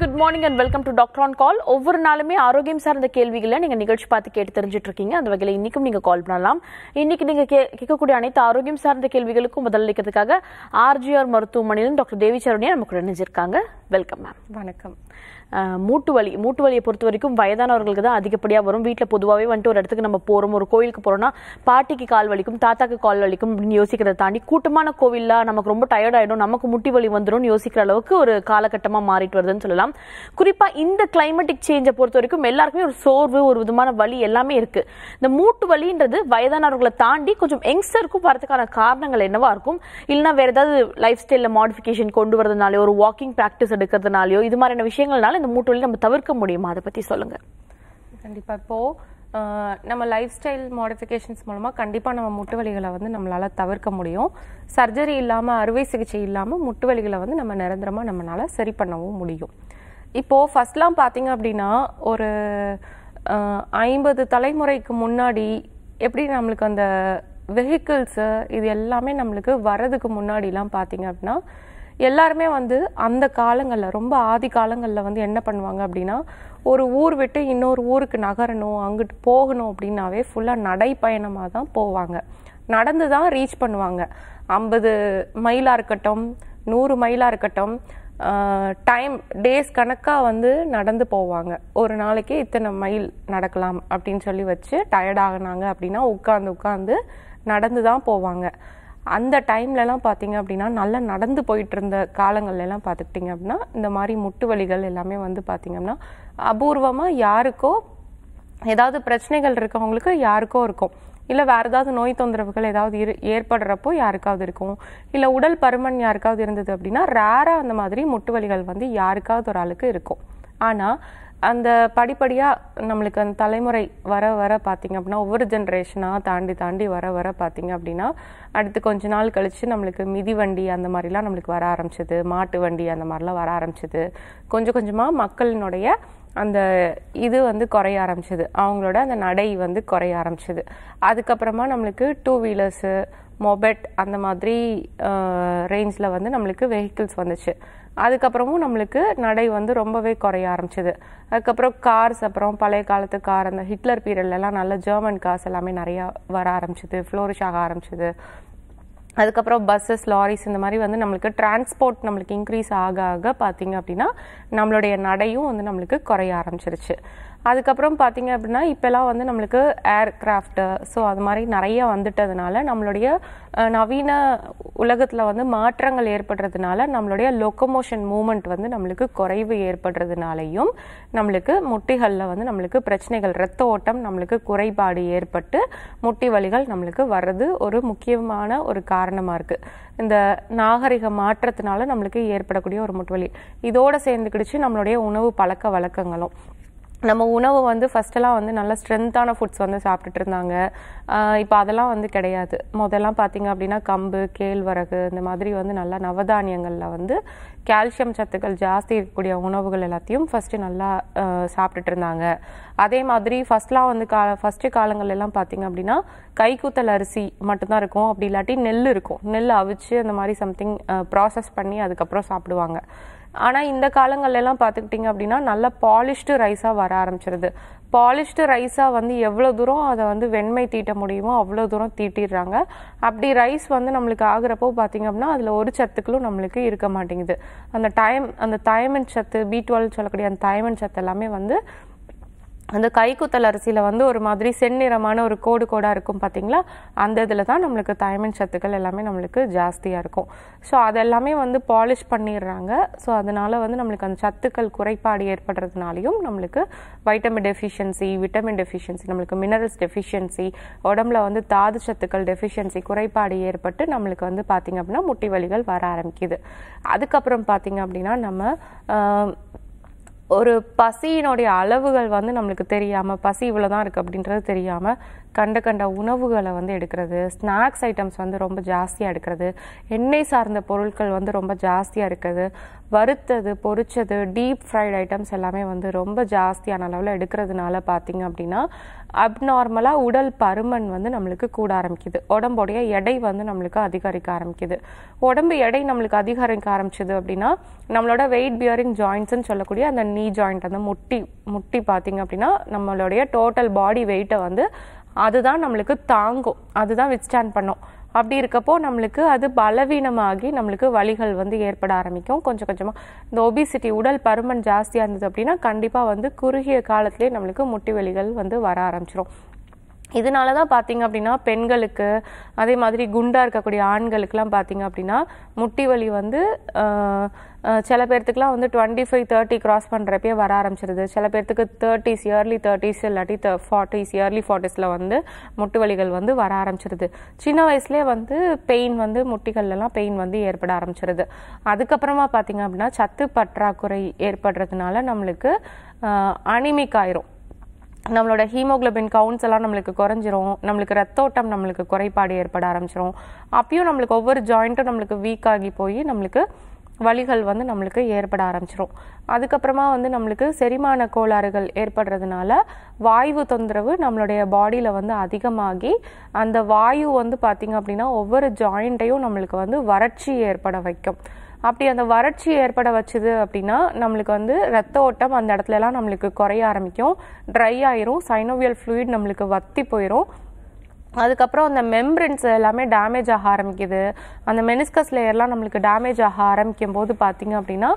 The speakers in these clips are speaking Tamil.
Good morning and welcome to doctor on call ஒவ்வொரு நாளுமே ஆரோக்கியம் சார்ந்த கேள்விகளை நீங்க நிகழ்ச்சி பார்த்து கேட்டு தெரிஞ்சுட்டு இருக்கீங்க. அந்த வகையில் இன்னைக்கும் நீங்க கால் பண்ணலாம். இன்னைக்கு நீங்க கே- கேட்கக்கூடிய அனைத்து ஆரோக்கியம் சார்ந்த கேள்விகளுக்கும் பதிலளிக்கிறதுக்காக ஆர்ஜிஆர் மருத்துவமனையிலும் டாக்டர் தேவி சரணியா நமக்கு கூட இணைஞ்சிருக்காங்க. வெல்கம் மேம் வணக்கம். மூட்டு வலி மூட்டு வலியை பொறுத்த வரைக்கும் வயதானவர்களுக்கு தான் அதிகப்படியாக வரும். வீட்டில் பொதுவாகவே வந்துட்டு ஒரு இடத்துக்கு நம்ம போகிறோம் ஒரு கோயிலுக்கு போகிறோம்னா பாட்டிக்கு கால் வலிக்கும் தாத்தாக்கு கால் வலிக்கும் அப்படின்னு யோசிக்கிறத தாண்டி கூட்டமான கோவில்ல நமக்கு ரொம்ப டயர்ட் ஆயிடும் நமக்கு முட்டி வலி வந்துடும் யோசிக்கிற அளவுக்கு ஒரு காலகட்டமாக மாறிட்டு வருதுன்னு சொல்லலாம். குறிப்பாக இந்த கிளைமேட்டிக் சேஞ்சை பொறுத்த வரைக்கும் எல்லாருக்குமே ஒரு சோர்வு ஒரு விதமான வலி எல்லாமே இருக்குது இந்த மூட்டு வலின்றது வயதானவர்களை தாண்டி கொஞ்சம் யங்ஸ்டருக்கும் வரதுக்கான காரணங்கள் என்னவா இருக்கும்? இல்லைன்னா வேறு ஏதாவது லைஃப் ஸ்டைலில் மாடிஃபிகேஷன் கொண்டு வரதுனாலையோ ஒரு வாக்கிங் ப்ராக்டிஸ் எடுக்கிறதுனாலையோ இது மாதிரியான விஷயங்கள்னால இந்த மூட்டு நம்ம தவிர்க்க முடியுமா? அதை பத்தி சொல்லுங்க. கண்டிப்பா. இப்போ நம்ம லைஃப் ஸ்டைல் மாடிஃபிகேஷன்ஸ் மூலமாக கண்டிப்பாக நம்ம முட்டு வலிகளை வந்து நம்மளால் தவிர்க்க முடியும். சர்ஜரி இல்லாமல் அறுவை சிகிச்சை இல்லாமல் முட்டு வலிகளை வந்து நம்ம நிரந்தரமாக நம்மளால் சரி பண்ணவும் முடியும். இப்போது ஃபர்ஸ்ட்லாம் பார்த்தீங்க அப்படின்னா ஒரு ஐம்பது தலைமுறைக்கு முன்னாடி எப்படி நம்மளுக்கு அந்த வெஹிக்கிள்ஸு இது எல்லாமே நம்மளுக்கு வர்றதுக்கு முன்னாடிலாம் பார்த்தீங்க அப்படின்னா எல்லாருமே வந்து அந்த காலங்களில் ரொம்ப ஆதி காலங்களில் வந்து என்ன பண்ணுவாங்க அப்படின்னா ஒரு ஊர் விட்டு இன்னொரு ஊருக்கு நகரணும் அங்கிட்டு போகணும் அப்படின்னாவே ஃபுல்லாக நடைப்பயணமாக தான் போவாங்க. நடந்து தான் ரீச் பண்ணுவாங்க. ஐம்பது மைலாக இருக்கட்டும் நூறு மைலாக இருக்கட்டும் டைம் டேஸ் கணக்காக வந்து நடந்து போவாங்க. ஒரு நாளைக்கு இத்தனை மைல் நடக்கலாம் அப்படின்னு சொல்லி வச்சு டயர்ட் ஆகுனாங்க அப்படின்னா உட்காந்து உட்காந்து நடந்து தான் போவாங்க. அந்த டைம்லலாம் பார்த்தீங்க அப்படின்னா நல்லா நடந்து போயிட்டு இருந்த காலங்கள்லாம் பார்த்துக்கிட்டிங்க அப்படின்னா இந்த மாதிரி முட்டு வலிகள் எல்லாமே வந்து பார்த்தீங்க அப்படின்னா அபூர்வமாக யாருக்கோ ஏதாவது பிரச்சனைகள் இருக்கவங்களுக்கு யாருக்கோ இருக்கும். இல்லை வேறு ஏதாவது நோய் தொந்தரவுகள் ஏதாவது இரு ஏற்படுறப்போ யாருக்காவது இருக்கும். இல்லை உடல் பருமன் யாருக்காவது இருந்தது அப்படின்னா ரேராக அந்த மாதிரி முட்டு வலிகள் வந்து யாருக்காவது ஒரு ஆளுக்கு இருக்கும். ஆனால் அந்த படிப்படியாக நம்மளுக்கு அந்த தலைமுறை வர வர பார்த்தீங்க அப்படின்னா ஒவ்வொரு ஜென்ரேஷனாக தாண்டி தாண்டி வர வர பார்த்தீங்க அப்படின்னா அடுத்து கொஞ்ச நாள் கழிச்சு நம்மளுக்கு மிதி வண்டி அந்த மாதிரிலாம் நம்மளுக்கு வர ஆரம்பிச்சது மாட்டு வண்டி அந்த மாதிரிலாம் வர ஆரம்பிச்சது. கொஞ்சம் கொஞ்சமாக மக்களினுடைய அந்த இது வந்து குறைய ஆரம்பிச்சது. அவங்களோட அந்த நடை வந்து குறைய ஆரம்பிச்சது. அதுக்கப்புறமா நம்மளுக்கு டூ வீலர்ஸு மொபெட் அந்த மாதிரி ரேஞ்சில் வந்து நம்மளுக்கு வெஹிக்கிள்ஸ் வந்துச்சு. அதுக்கப்புறமும் நம்மளுக்கு நடை வந்து ரொம்பவே குறைய ஆரம்பிச்சது. அதுக்கப்புறம் கார்ஸ் அப்புறம் பழைய காலத்து கார் அந்த ஹிட்லர் பீரியட்லலாம் நல்ல ஜெர்மன் கார்ஸ் எல்லாமே நிறையா வர ஆரம்பிச்சது ஃப்ளோரிஷ் ஆக ஆரம்பிச்சது. அதுக்கப்புறம் பஸ்ஸஸ் லாரிஸ் இந்த மாதிரி வந்து நம்மளுக்கு டிரான்ஸ்போர்ட் நம்மளுக்கு இன்க்ரீஸ் ஆக ஆக பார்த்தீங்க அப்படின்னா நம்மளுடைய நடையும் வந்து நம்மளுக்கு குறைய ஆரம்பிச்சிருச்சு. அதுக்கப்புறம் பார்த்தீங்க அப்படின்னா இப்போலாம் வந்து நம்மளுக்கு ஏர்கிராஃப்ட்டு ஸோ அது மாதிரி நிறைய வந்துட்டதுனால நம்மளுடைய நவீன உலகத்தில் வந்து மாற்றங்கள் ஏற்படுறதுனால நம்மளுடைய லொக்கமோஷன் மூமெண்ட் வந்து நம்மளுக்கு குறைவு ஏற்படுறதுனாலையும் நம்மளுக்கு முட்டிகளில் வந்து நம்மளுக்கு பிரச்சனைகள் ரத்த ஓட்டம் நம்மளுக்கு குறைபாடு ஏற்பட்டு முட்டி வலிகள் நம்மளுக்கு வர்றது ஒரு முக்கியமான ஒரு காரணமாக இருக்குது இந்த நாகரிக மாற்றத்தினால நம்மளுக்கு ஏற்படக்கூடிய ஒரு முட்டு வலி. இதோட சேர்ந்துக்கிடுச்சு நம்மளுடைய உணவு பழக்க வழக்கங்களும். நம்ம உணவு வந்து ஃபஸ்ட்டெல்லாம் வந்து நல்ல ஸ்ட்ரென்த்தான ஃபுட்ஸ் வந்து சாப்பிட்டுட்டு இருந்தாங்க. இப்போ அதெல்லாம் வந்து கிடையாது. முதல்லாம் பார்த்தீங்க அப்படின்னா கம்பு கேழ்வரகு இந்த மாதிரி வந்து நல்லா நவதானியங்களில் வந்து கால்சியம் சத்துக்கள் ஜாஸ்தி இருக்கக்கூடிய உணவுகள் எல்லாத்தையும் ஃபஸ்ட்டு நல்லா சாப்பிட்டுட்டு இருந்தாங்க. அதே மாதிரி ஃபஸ்ட்லாம் வந்து கா ஃபஸ்ட்டு காலங்கள்லாம் பார்த்திங்க பார்த்தீங்க அப்படின்னா கைக்குத்தல் அரிசி மட்டும்தான் இருக்கும். அப்படி இல்லாட்டி நெல் இருக்கும். நெல் அவிச்சு அந்த மாதிரி சம்திங் ப்ராசஸ் பண்ணி அதுக்கப்புறம் சாப்பிடுவாங்க. ஆனால் இந்த காலங்கள்லாம் பார்த்துக்கிட்டிங்க அப்படின்னா நல்ல பாலிஷ்டு ரைஸாக வர ஆரம்பிச்சிருது. பாலிஷ்டு ரைஸாக வந்து எவ்வளோ தூரம் அதை வந்து வெண்மை தீட்ட முடியுமோ அவ்வளோ தூரம் தீட்டிடுறாங்க. அப்படி ரைஸ் வந்து நம்மளுக்கு ஆகுறப்போ பார்த்தீங்க அப்படின்னா அதில் ஒரு சத்துக்களும் நம்மளுக்கு இருக்க மாட்டேங்குது. அந்த டைம் அந்த தயமன் சத்து பி டுவெல் சொல்லக்கூடிய அந்த தயமன் சத்து எல்லாமே வந்து அந்த கைக்குத்தல் அரிசியில் வந்து ஒரு மாதிரி செந்நிறமான ஒரு கோடு கோடாக இருக்கும் பார்த்தீங்களா அந்த இதில் தான் நம்மளுக்கு தயமின் சத்துக்கள் எல்லாமே நம்மளுக்கு ஜாஸ்தியாக இருக்கும். ஸோ அதெல்லாமே வந்து பாலிஷ் பண்ணிடுறாங்க. ஸோ அதனால வந்து நம்மளுக்கு அந்த சத்துக்கள் குறைபாடு ஏற்படுறதுனாலையும் நம்மளுக்கு வைட்டமின் டெஃபிஷியன்சி விட்டமின் டெஃபிஷியன்சி நம்மளுக்கு மினரல்ஸ் டெஃபிஷியன்சி உடம்புல வந்து தாது சத்துக்கள் டெஃபிஷியன்சி குறைபாடு ஏற்பட்டு நம்மளுக்கு வந்து பார்த்திங்க அப்படின்னா முட்டி வலிகள் வர ஆரம்பிக்குது. அதுக்கப்புறம் பார்த்திங்க அப்படின்னா நம்ம ஒரு பசியினுடைய அளவுகள் வந்து நம்மளுக்கு தெரியாமல் பசி இவ்வளவுதான் இருக்குது அப்படின்றது தெரியாமல் கண்ட கண்ட உணவுகளை வந்து எடுக்கிறது. ஸ்நாக்ஸ் ஐட்டம்ஸ் வந்து ரொம்ப ஜாஸ்தியாக எடுக்கிறது. எண்ணெய் சார்ந்த பொருட்கள் வந்து ரொம்ப ஜாஸ்தியாக இருக்குது. வறுத்தது பொரிச்சது டீப் ஃப்ரைட் ஐட்டம்ஸ் எல்லாமே வந்து ரொம்ப ஜாஸ்தியான அளவில் எடுக்கிறதுனால பார்த்தீங்க அப்படின்னா அப்நார்மலாக உடல் பருமன் வந்து நம்மளுக்கு கூட ஆரம்பிக்குது. உடம்புடைய எடை வந்து நம்மளுக்கு அதிகரிக்க ஆரம்பிக்குது. உடம்பு எடை நம்மளுக்கு அதிகரிக்க ஆரம்பிச்சது அப்படின்னா நம்மளோட வெயிட் பியரிங் ஜாயின்ட்ஸ்னு சொல்லக்கூடிய அந்த நீ ஜாயிண்ட் அந்த முட்டி முட்டி பார்த்தீங்க அப்படின்னா நம்மளுடைய டோட்டல் பாடி வெயிட்டை வந்து அதுதான் நம்மளுக்கு தாங்கும். அதுதான் வித்ஸ்டாண்ட் பண்ணும். அப்படி இருக்கப்போ நம்மளுக்கு அது பலவீனமாகி நம்மளுக்கு வலிகள் வந்து ஏற்பட ஆரம்பிக்கும். கொஞ்சம் கொஞ்சமாக இந்த ஒபிசிட்டி உடல் பருமன் ஜாஸ்தியாக இருந்தது அப்படின்னா கண்டிப்பாக வந்து குறுகிய காலத்திலே நம்மளுக்கு முட்டி வலிகள் வந்து வர ஆரம்பிச்சிடும் இதனால தான் பார்த்தீங்க அப்படின்னா பெண்களுக்கு அதே மாதிரி குண்டாக இருக்கக்கூடிய ஆண்களுக்குலாம் பார்த்தீங்க அப்படின்னா முட்டி வலி வந்து சில பேர்த்துக்குலாம் வந்து டுவெண்ட்டி ஃபைவ் தேர்ட்டி கிராஸ் பண்ணுறப்பே வர ஆரம்பிச்சிருது. சில பேர்த்துக்கு தேர்ட்டிஸ் இயர்லி தேர்ட்டிஸ் இல்லாட்டி த ஃபார்ட்டிஸ் இயர்லி ஃபார்ட்டிஸில் வந்து முட்டு வலிகள் வந்து வர ஆரம்பிச்சிருது. சின்ன வயசுலேயே வந்து பெயின் வந்து முட்டிகள்லாம் பெயின் வந்து ஏற்பட ஆரம்பிச்சிருது. அதுக்கப்புறமா பார்த்தீங்க அப்படின்னா சத்து பற்றாக்குறை ஏற்படுறதுனால நம்மளுக்கு அனிமிக் ஆயிரும். நம்மளோட ஹீமோக்ளோபின் கவுண்ட்ஸ் எல்லாம் நம்மளுக்கு குறைஞ்சிரும். நம்மளுக்கு ரத்தோட்டம் நம்மளுக்கு குறைபாடு ஏற்பட ஆரம்பிச்சிரும். அப்பயும் நம்மளுக்கு ஒவ்வொரு ஜாயிண்ட்டும் நம்மளுக்கு வீக் ஆகி போய் நம்மளுக்கு வழிகள் வந்து நம்மளுக்கு ஏற்பட ஆரம்பிச்சிடும் அதுக்கப்புறமா வந்து நம்மளுக்கு செரிமான கோளாறுகள் ஏற்படுறதுனால வாயு தொந்தரவு நம்மளுடைய பாடியில் வந்து அதிகமாகி அந்த வாயு வந்து பார்த்திங்க அப்படின்னா ஒவ்வொரு ஜாயிண்ட்டையும் நம்மளுக்கு வந்து வறட்சி ஏற்பட வைக்கும். அப்படி அந்த வறட்சி ஏற்பட வச்சுது அப்படின்னா நம்மளுக்கு வந்து ரத்த ஓட்டம் அந்த இடத்துலலாம் நம்மளுக்கு குறைய ஆரம்பிக்கும். ட்ரை ஆயிரும் சைனோவியல் ஃப்ளூயிட் நம்மளுக்கு வத்தி போயிடும் அதுக்கப்புறம் அந்த மெம்பரன்ஸ் எல்லாமே டேமேஜ் ஆக ஆரம்பிக்குது. அந்த மெனிஸ்கஸ் லேயர்லாம் நம்மளுக்கு டேமேஜ் ஆக ஆரம்பிக்கும் போது பார்த்தீங்க அப்படின்னா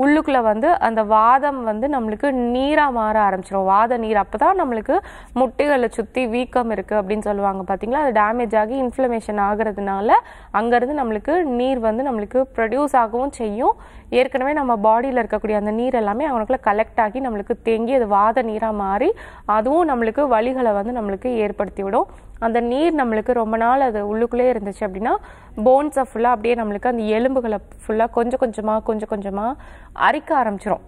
உள்ளுக்குள்ள வந்து அந்த வாதம் வந்து நம்மளுக்கு நீராக மாற ஆரம்பிச்சிடும் வாத நீர். அப்போ தான் நம்மளுக்கு முட்டைகளை சுற்றி வீக்கம் இருக்குது அப்படின்னு சொல்லுவாங்க பார்த்தீங்களா அது டேமேஜ் ஆகி இன்ஃப்ளமேஷன் ஆகுறதுனால அங்கேருந்து நம்மளுக்கு நீர் வந்து நம்மளுக்கு ப்ரொடியூஸ் ஆகவும் செய்யும். ஏற்கனவே நம்ம பாடியில் இருக்கக்கூடிய அந்த நீர் எல்லாமே அவனுக்குள்ளே கலெக்ட் ஆகி நம்மளுக்கு தேங்கி அது வாத நீராக மாறி அதுவும் நம்மளுக்கு வழிகளை வந்து நம்மளுக்கு ஏற்படுத்தி விடும் அந்த நீர் நம்மளுக்கு ரொம்ப நாள் அது உள்ளுக்குள்ளே இருந்துச்சு அப்படின்னா போன்ஸை ஃபுல்லாக அப்படியே நம்மளுக்கு அந்த எலும்புகளை ஃபுல்லாக கொஞ்சம் கொஞ்சமாக கொஞ்சம் கொஞ்சமாக அரிக்க ஆரம்பிச்சிரும்.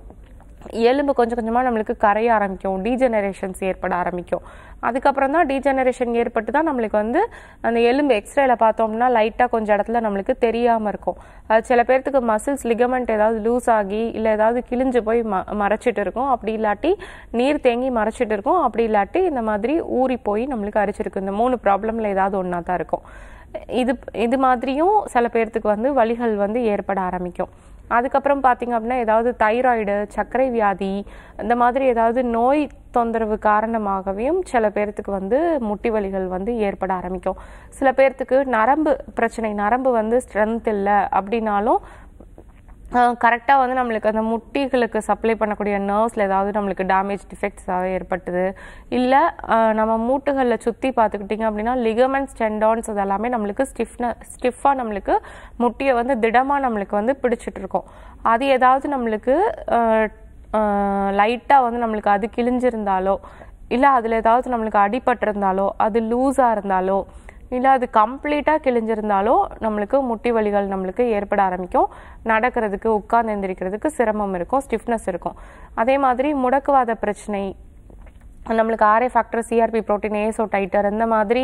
எலும்பு கொஞ்சம் கொஞ்சமாக நம்மளுக்கு கரைய ஆரம்பிக்கும். டீஜெனரேஷன்ஸ் ஏற்பட ஆரம்பிக்கும். அதுக்கப்புறம் தான் டீஜெனரேஷன் ஏற்பட்டு தான் நம்மளுக்கு வந்து அந்த எலும்பு எக்ஸ்ரேல பார்த்தோம்னா லைட்டாக கொஞ்சம் இடத்துல நம்மளுக்கு தெரியாமல் இருக்கும். அது சில பேர்த்துக்கு மசில்ஸ் லிகமெண்ட் ஏதாவது லூஸ் ஆகி இல்லை ஏதாவது கிழிஞ்சு போய் ம மறைச்சிட்டு இருக்கும். அப்படி இல்லாட்டி நீர் தேங்கி மறைச்சிட்டு இருக்கும். அப்படி இல்லாட்டி இந்த மாதிரி ஊறி போய் நம்மளுக்கு அரிச்சிருக்கும். இந்த மூணு ப்ராப்ளமில் ஏதாவது ஒன்றா தான் இருக்கும். இது இது மாதிரியும் சில பேர்த்துக்கு வந்து வழிகள் வந்து ஏற்பட ஆரம்பிக்கும். அதுக்கப்புறம் பார்த்தீங்க அப்படின்னா ஏதாவது தைராய்டு சர்க்கரை வியாதி இந்த மாதிரி ஏதாவது நோய் தொந்தரவு காரணமாகவே சில பேர்த்துக்கு வந்து முட்டி வலிகள் வந்து ஏற்பட ஆரம்பிக்கும். சில பேர்த்துக்கு நரம்பு பிரச்சனை நரம்பு வந்து ஸ்ட்ரென்த் இல்லை அப்படின்னாலும் கரெக்டாக வந்து நம்மளுக்கு அந்த முட்டிகளுக்கு சப்ளை பண்ணக்கூடிய நர்வ்ஸில் ஏதாவது நம்மளுக்கு டேமேஜ் டிஃபெக்ட்ஸாக ஏற்பட்டுது. இல்லை நம்ம மூட்டுகளில் சுற்றி பார்த்துக்கிட்டிங்க அப்படின்னா லிகமெண்ட்ஸ் டெண்டான்ஸ் அதெல்லாமே நம்மளுக்கு ஸ்டிஃப்ன ஸ்டிஃபாக நம்மளுக்கு முட்டியை வந்து திடமாக நம்மளுக்கு வந்து பிடிச்சிட்டு இருக்கோம் அது ஏதாவது நம்மளுக்கு லைட்டாக வந்து நம்மளுக்கு அது கிழிஞ்சிருந்தாலோ இல்லை அதில் ஏதாவது நம்மளுக்கு அடிபட்டிருந்தாலோ அது லூஸாக இருந்தாலோ இல்லை அது கம்ப்ளீட்டாக கிழிஞ்சிருந்தாலும் நம்மளுக்கு முட்டி வலிகள் நம்மளுக்கு ஏற்பட ஆரம்பிக்கும். நடக்கிறதுக்கு உட்கார்ந்து எந்திரிக்கிறதுக்கு சிரமம் இருக்கும் ஸ்டிஃப்னஸ் இருக்கும். அதே மாதிரி முடக்குவாத பிரச்சனை நம்மளுக்கு RA factor CRP protein ASO titre இந்த மாதிரி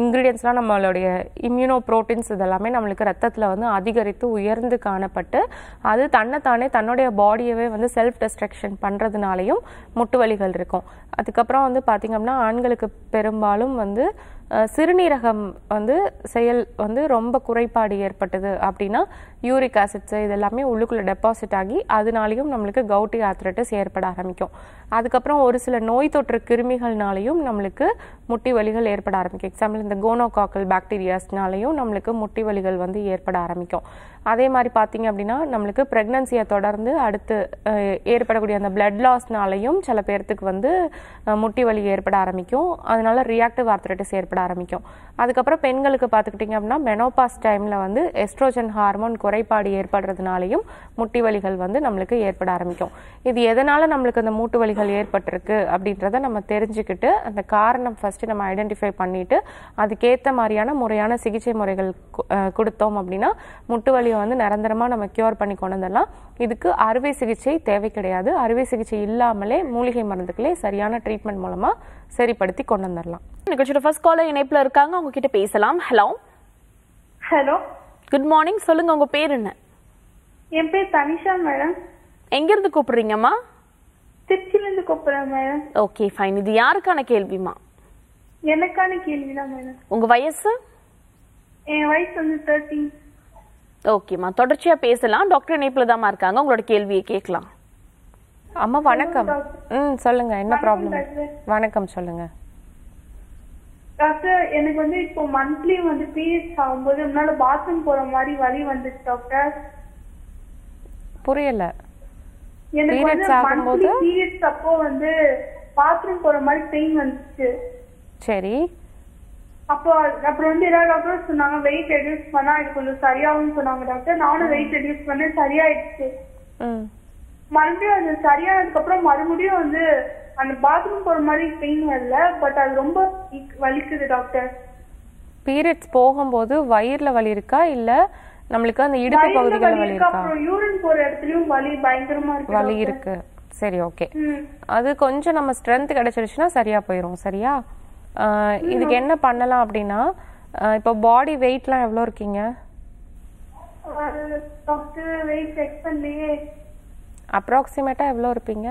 இன்க்ரீடியன்ஸ்லாம் நம்மளுடைய இம்யூனோ ப்ரோட்டீன்ஸ் இதெல்லாமே நம்மளுக்கு ரத்தத்தில் வந்து அதிகரித்து உயர்ந்து காணப்பட்டு அது தன்னைத்தானே தன்னுடைய பாடியவே வந்து செல்ஃப் டிஸ்ட்ரக்ஷன் பண்ணுறதுனாலையும் முட்டு வலிகள் இருக்கும். அதுக்கப்புறம் வந்து பார்த்திங்க அப்படின்னா ஆண்களுக்கு பெரும்பாலும் வந்து சிறுநீரகம் வந்து செயல் வந்து ரொம்ப குறைபாடு ஏற்பட்டது அப்படின்னா யூரிக் ஆசிட்ஸ் இதெல்லாமே உள்ளுக்குள்ளே டெபாசிட் ஆகி அதனாலையும் நம்மளுக்கு கவுட்டி ஆத்ரட்டிஸ் ஏற்பட ஆரம்பிக்கும். அதுக்கப்புறம் ஒரு சில நோய் தொற்று கிருமிகள்னாலையும் நம்மளுக்கு முட்டி வலிகள் ஏற்பட ஆரம்பிக்கும். எக்ஸாம்பிள் இந்த கோனோகாக்கல் பாக்டீரியாஸ்னாலையும் நம்மளுக்கு முட்டி வலிகள் வந்து ஏற்பட ஆரம்பிக்கும். அதே மாதிரி பார்த்தீங்க அப்படின்னா நம்மளுக்கு ப்ரெக்னன்சியை தொடர்ந்து அடுத்து ஏற்படக்கூடிய அந்த பிளட் லாஸ்னாலையும் சில பேர்த்துக்கு வந்து முட்டி வலி ஏற்பட ஆரம்பிக்கும். அதனால ரியாக்டிவ் ஆர்த்தரைட்டிஸ் ஏற்பட ஆரம்பிக்கும். அதுக்கப்புறம் பெண்களுக்கு பார்த்துக்கிட்டிங்க அப்படின்னா மெனோபாஸ் டைமில் வந்து எஸ்ட்ரோஜன் ஹார்மோன் குறைபாடு ஏற்படுறதுனாலையும் முட்டி வலிகள் வந்து நம்மளுக்கு ஏற்பட ஆரம்பிக்கும். இது எதனால் நம்மளுக்கு அந்த மூட்டு வலிகள் ஏற்பட்டிருக்கு அப்படின்றத நம்ம தெரிஞ்சுக்கிட்டு அந்த காரணம் ஃபஸ்ட்டு நம்ம ஐடென்டிஃபை பண்ணிட்டு அதுக்கேற்ற மாதிரியான முறையான சிகிச்சை முறைகள் கொடுத்தோம் அப்படின்னா முட்டு வலி வலியை வந்து நிரந்தரமா நம்ம கியூர் பண்ணி கொண்டு வந்துடலாம் இதுக்கு அறுவை சிகிச்சை தேவை கிடையாது. அறுவை சிகிச்சை இல்லாமலே மூலிகை மருந்துகளே சரியான ட்ரீட்மெண்ட் மூலமா சரிப்படுத்தி கொண்டு வந்துடலாம் நிகழ்ச்சியோட ஃபர்ஸ்ட் காலர் இணைப்புல இருக்காங்க. அவங்க கிட்ட பேசலாம். ஹலோ ஹலோ குட் மார்னிங் சொல்லுங்க உங்க பேர் என்ன? என் பேர் தனிஷா மேடம். எங்க இருந்து கூப்பிடுறீங்கம்மா? திருச்சிலேருந்து கூப்பிடுறேன் மேடம். ஓகே ஃபைன் இது யாருக்கான கேள்விமா எனக்கான கேள்விதான் மேடம். உங்க வயசு? என் வயசு வந்து தேர்ட்டீன் ஓகேம்மா தொடர்ச்சியா பேசலாம். டாக்டர் இணைப்புல தாம்மா இருக்காங்க உங்களோட கேள்வியை கேட்கலாம். அம்மா வணக்கம். ம் சொல்லுங்க. என்ன ப்ராப்ளம். வணக்கம் சொல்லுங்க. டாக்டர் எனக்கு வந்து இப்போ மந்த்லி வந்து பீரியட்ஸ் ஆகும்போது முன்னால பாத்ரூம் போற மாதிரி வலி வந்துச்சு டாக்டர் புரியல. எனக்கு வந்து? மந்த்லி பீரியட்ஸ் அப்போ வந்து பாத்ரூம் போற மாதிரி பெயின் வந்துச்சு. சரி. அப்போ அப்புறம் வந்து எல்லா டாக்டரும் சொன்னாங்க வெயிட் ரெடியூஸ் பண்ணா இது கொஞ்சம் சரியாகும்னு சொன்னாங்க டாக்டர் நானும் வெயிட் ரெடியூஸ் பண்ணேன் சரியாயிடுச்சு. மறுபடியும் அது சரியானதுக்கு அப்புறம் மறுபடியும் வந்து அந்த பாத்ரூம் போற மாதிரி பெயின் வரல பட் அது ரொம்ப வலிக்குது டாக்டர் பீரியட்ஸ் போகும்போது வயிறுல வலி இருக்கா? இல்ல நம்மளுக்கு அந்த இடுப்பு பகுதிகள் வலி இருக்கு? யூரின் போற இடத்துலயும் வலி பயங்கரமா இருக்கு வலி. இருக்கு. சரி ஓகே. அது கொஞ்சம் நம்ம ஸ்ட்ரென்த் கிடைச்சிருச்சுன்னா சரியா போயிடும் சரியா? இதுக்கு என்ன பண்ணலாம் அப்படின்னா இப்போ பாடி வெயிட்லாம் எவ்வளோ இருக்கீங்க? அப்ராக்சிமேட்டா எவ்வளோ இருப்பீங்க?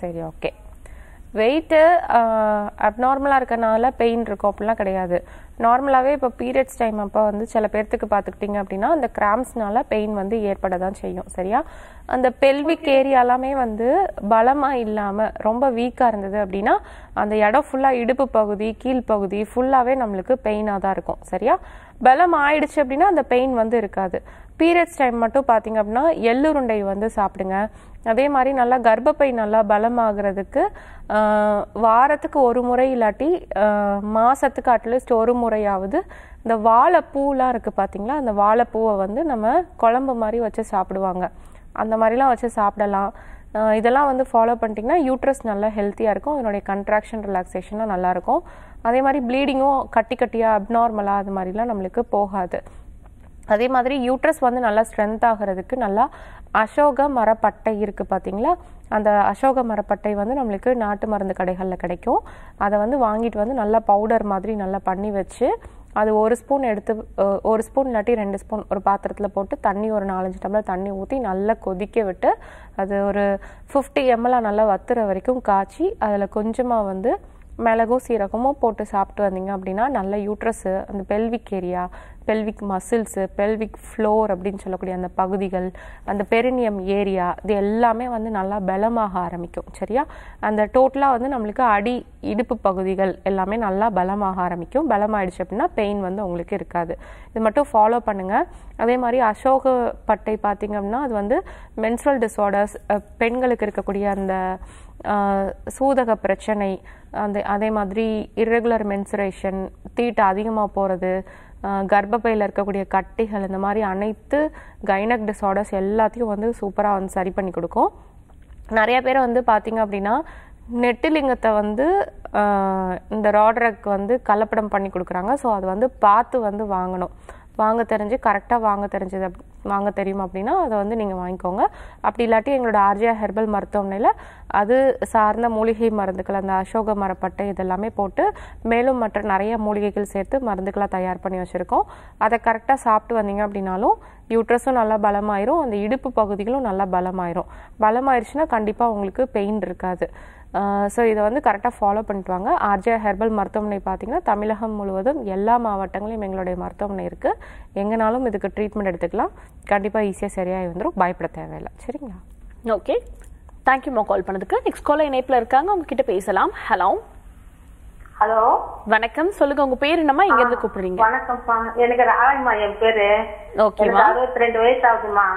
சரி ஓகே வெயிட்டு அப்நார்மலாக இருக்கனால பெயின் இருக்கும். அப்படிலாம் கிடையாது. நார்மலாகவே இப்போ பீரியட்ஸ் டைம் அப்போ வந்து சில பேர்த்துக்கு பார்த்துக்கிட்டிங்க அப்படின்னா அந்த கிராம்ஸ்னால பெயின் வந்து ஏற்பட தான் செய்யும். சரியா? அந்த பெல்விக் ஏரியாலாமே வந்து பலமாக இல்லாமல் ரொம்ப வீக்காக இருந்தது அப்படின்னா அந்த இடம் ஃபுல்லாக இடுப்பு பகுதி கீழ்ப்பகுதி ஃபுல்லாகவே நம்மளுக்கு பெயினாக தான் இருக்கும். சரியா? பலம் ஆயிடுச்சு அப்படின்னா அந்த பெயின் வந்து இருக்காது. பீரியட்ஸ் டைம் மட்டும் பார்த்தீங்க அப்படின்னா எள்ளுருண்டை வந்து சாப்பிடுங்க. அதே மாதிரி நல்லா கர்ப்பப்பை நல்லா பலமாகிறதுக்கு வாரத்துக்கு ஒரு முறை இல்லாட்டி மாதத்துக்கு அட்லீஸ்ட் ஒரு முறையாவது இந்த வாழைப்பூலாம் இருக்குது பார்த்தீங்களா அந்த வாழைப்பூவை வந்து நம்ம குழம்பு மாதிரி வச்சு சாப்பிடுவாங்க. அந்த மாதிரிலாம் வச்சு சாப்பிடலாம். இதெல்லாம் வந்து ஃபாலோ பண்ணிட்டீங்கன்னா யூட்ரஸ் நல்லா ஹெல்த்தியாக இருக்கும். இதனுடைய கன்ட்ராக்ஷன் ரிலாக்ஸேஷனும் நல்லாயிருக்கும் அதே மாதிரி ப்ளீடிங்கும் கட்டி கட்டியாக அப்நார்மலாக அது மாதிரிலாம் நம்மளுக்கு போகாது. அதே மாதிரி யூட்ரஸ் வந்து நல்லா ஸ்ட்ரென்த் ஆகிறதுக்கு நல்லா அசோக மரப்பட்டை இருக்குது பார்த்தீங்களா அந்த அசோக மரப்பட்டை வந்து நம்மளுக்கு நாட்டு மருந்து கடைகளில் கிடைக்கும். அதை வந்து வாங்கிட்டு வந்து நல்லா பவுடர் மாதிரி நல்லா பண்ணி வச்சு அது ஒரு ஸ்பூன் எடுத்து ஒரு ஸ்பூன் இல்லாட்டி ரெண்டு ஸ்பூன் ஒரு பாத்திரத்தில் போட்டு தண்ணி ஒரு நாலஞ்சு டம்ளர் தண்ணி ஊற்றி நல்லா கொதிக்க விட்டு அது ஒரு ஃபிஃப்டி எம்எல்லாம் நல்லா வத்துற வரைக்கும் காய்ச்சி அதில் கொஞ்சமாக வந்து மிளகும் சீரகமும் போட்டு சாப்பிட்டு வந்தீங்க அப்படின்னா நல்ல யூட்ரஸ் அந்த pelvic area pelvic muscles pelvic floor அப்படின்னு சொல்லக்கூடிய அந்த பகுதிகள் அந்த பெரினியம் ஏரியா இது எல்லாமே வந்து நல்லா பலமாக ஆரம்பிக்கும் சரியா? அந்த டோட்டலாக வந்து நம்மளுக்கு அடி இடுப்பு பகுதிகள் எல்லாமே நல்லா பலமாக ஆரம்பிக்கும். பலமாயிடுச்சு அப்படின்னா பெயின் வந்து உங்களுக்கு இருக்காது. இது மட்டும் ஃபாலோ பண்ணுங்கள் அதே மாதிரி அசோக பட்டை பார்த்திங்க அப்படின்னா அது வந்து மென்ஸ்ட்ரல் டிஸார்டர்ஸ் பெண்களுக்கு இருக்கக்கூடிய அந்த சூதக பிரச்சனை அந்த அதே மாதிரி இர்ரெகுலர் மென்சுரேஷன் தீட்டை அதிகமாக போகிறது கர்ப்பப்பையில் இருக்கக்கூடிய கட்டிகள் இந்த மாதிரி அனைத்து கைனக் டிஸார்டர்ஸ் எல்லாத்தையும் வந்து சூப்பராக வந்து சரி பண்ணி கொடுக்கும். நிறைய பேர் வந்து பார்த்தீங்க அப்படின்னா நெட்டிலிங்கத்தை வந்து இந்த ராட்ரக் வந்து கலப்படம் பண்ணி கொடுக்குறாங்க. ஸோ அது வந்து பார்த்து வந்து வாங்கணும். வாங்க தெரிஞ்சு கரெக்டாக வாங்க தெரிஞ்சது அப்- வாங்க தெரியும் அப்படின்னா அதை வந்து நீங்கள் வாங்கிக்கோங்க. அப்படி இல்லாட்டி எங்களோட ஆர்ஜியா ஹெர்பல் மருத்துவமனையில் அது சார்ந்த மூலிகை மருந்துகள் அந்த அசோக மரப்பட்டை இதெல்லாமே போட்டு மேலும் மற்ற நிறைய மூலிகைகள் சேர்த்து மருந்துகளாக தயார் பண்ணி வச்சுருக்கோம். அதை கரெக்டாக சாப்பிட்டு வந்தீங்க அப்படின்னாலும் யூட்ரஸும் நல்லா பலமாயிரும் அந்த இடுப்பு பகுதிகளும் நல்லா பலமாயிரும். பலமாயிருச்சுன்னா கண்டிப்பாக உங்களுக்கு பெயின் இருக்காது. ஸோ இதை வந்து கரெக்டாக ஃபாலோ பண்ணிட்டு வாங்க ஆர்ஜே ஹெர்பல் மருத்துவமனை பார்த்தீங்கன்னா தமிழகம் முழுவதும் எல்லா மாவட்டங்களையும் எங்களுடைய மருத்துவமனை இருக்குது எங்கனாலும் இதுக்கு ட்ரீட்மெண்ட் எடுத்துக்கலாம். கண்டிப்பாக ஈஸியாக சரியாகி வந்துடும் பயப்பட தேவையில்லை. சரிங்களா? ஓகே தேங்க்யூமா கால் பண்ணதுக்கு. நெக்ஸ்ட் காலர் இணைப்புல இருக்காங்க. அவங்க கிட்ட பேசலாம். ஹலோ ஹலோ வணக்கம். சொல்லுங்க உங்க பேர் என்னம்மா? எங்க இருந்து கூப்பிடுறீங்க? வணக்கம்ப்பா. எனக்கு ராயம்மா என் பேரு. எனக்கு அறுபத்தி ரெண்டு வயசு ஆகுதுமா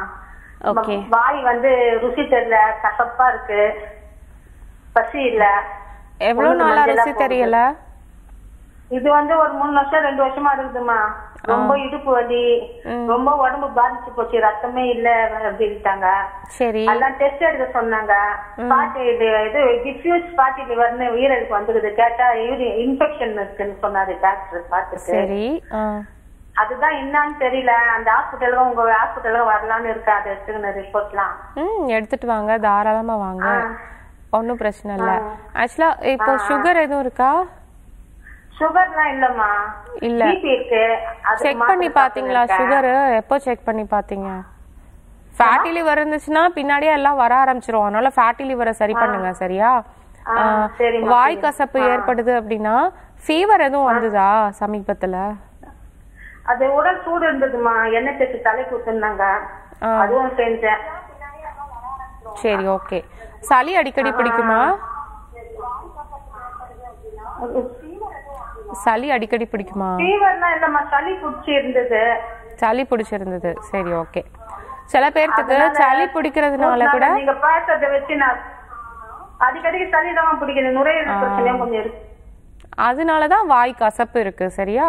ஓகே. வாய் வந்து ருசி தெரியல. கசப்பா இருக்கு. பசி இல்ல எவ்வளோ ஒண்ணுக்கு நாளாக மஞ்சளா ருசி. தெரியல? இது வந்து ஒரு மூணு வருஷம் ரெண்டு வருஷமா இருக்குதுமா ரொம்ப இடுப்பு வலி. ரொம்ப உடம்பு பாதிச்சு போச்சு. ரத்தமே இல்ல அப்படின்ட்டாங்க. சரி. அதான் டெஸ்ட் எடுக்க சொன்னாங்க. பாட்டி இது இது டிஃப்யூஸ் பாட்டி லிவர்னு ஈரலுக்கு வந்துருது கேட்டா இன்ஃபெக்ஷன் இருக்குன்னு சொன்னாரு டாக்டர் ஆ. அதுதான் என்னன்னு தெரியல. அந்த ஹாஸ்பிட்டலுக்கு உங்க ஹாஸ்பிட்டலுக்கு வரலாம்னு இருக்கு. அதை எடுத்துக்கணும் ரிப்போர்ட்லாம் எடுத்துட்டு வாங்க. தாராளமா வாங்க. ஒன்றும் பிரச்சனை இல்லை. ஆக்சுவலா இப்போ சுகர் எதுவும் இருக்கா? சுகர்லாம் இல்லம்மா. இல்ல. செக் பண்ணி பாத்தீங்களா. சுகர் எப்போ செக் பண்ணி பாத்தீங்க? ஃபேட்டி லிவர் இருந்துச்சுன்னா பின்னாடியே எல்லாம் வர ஆரம்பிச்சிரும். அதனால ஃபேட்டி லிவரை சரி பண்ணுங்க சரியா? வாய் கசப்பு ஏற்படுது அப்படின்னா ஃபீவர் எதுவும் வந்ததா சமீபத்துல? அது உடல் சூடு இருந்ததுமா எண்ணெய் தேய்ச்சி தலை குத்துனாங்க ஆ. அதுவும் செஞ்சேன். சரி ஓகே சளி அடிக்கடி பிடிக்குமா? சளி அடிக்கடி பிடிக்குமா? சளி குடிச்சு இருந்தது சளி பிடிச்சிருந்தது. சரி ஓகே சில பேர்த்துக்கு சளி பிடிக்கிறதுனால கூட நீங்க பார்த்ததை வச்சு நான் அடிக்கடிக்கு சளி தான் பிடிக்குது நுரையீரல் பிரச்சனையும் கொஞ்சம் இருக்கு. அதனால தான் வாய் கசப்பு இருக்கு சரியா?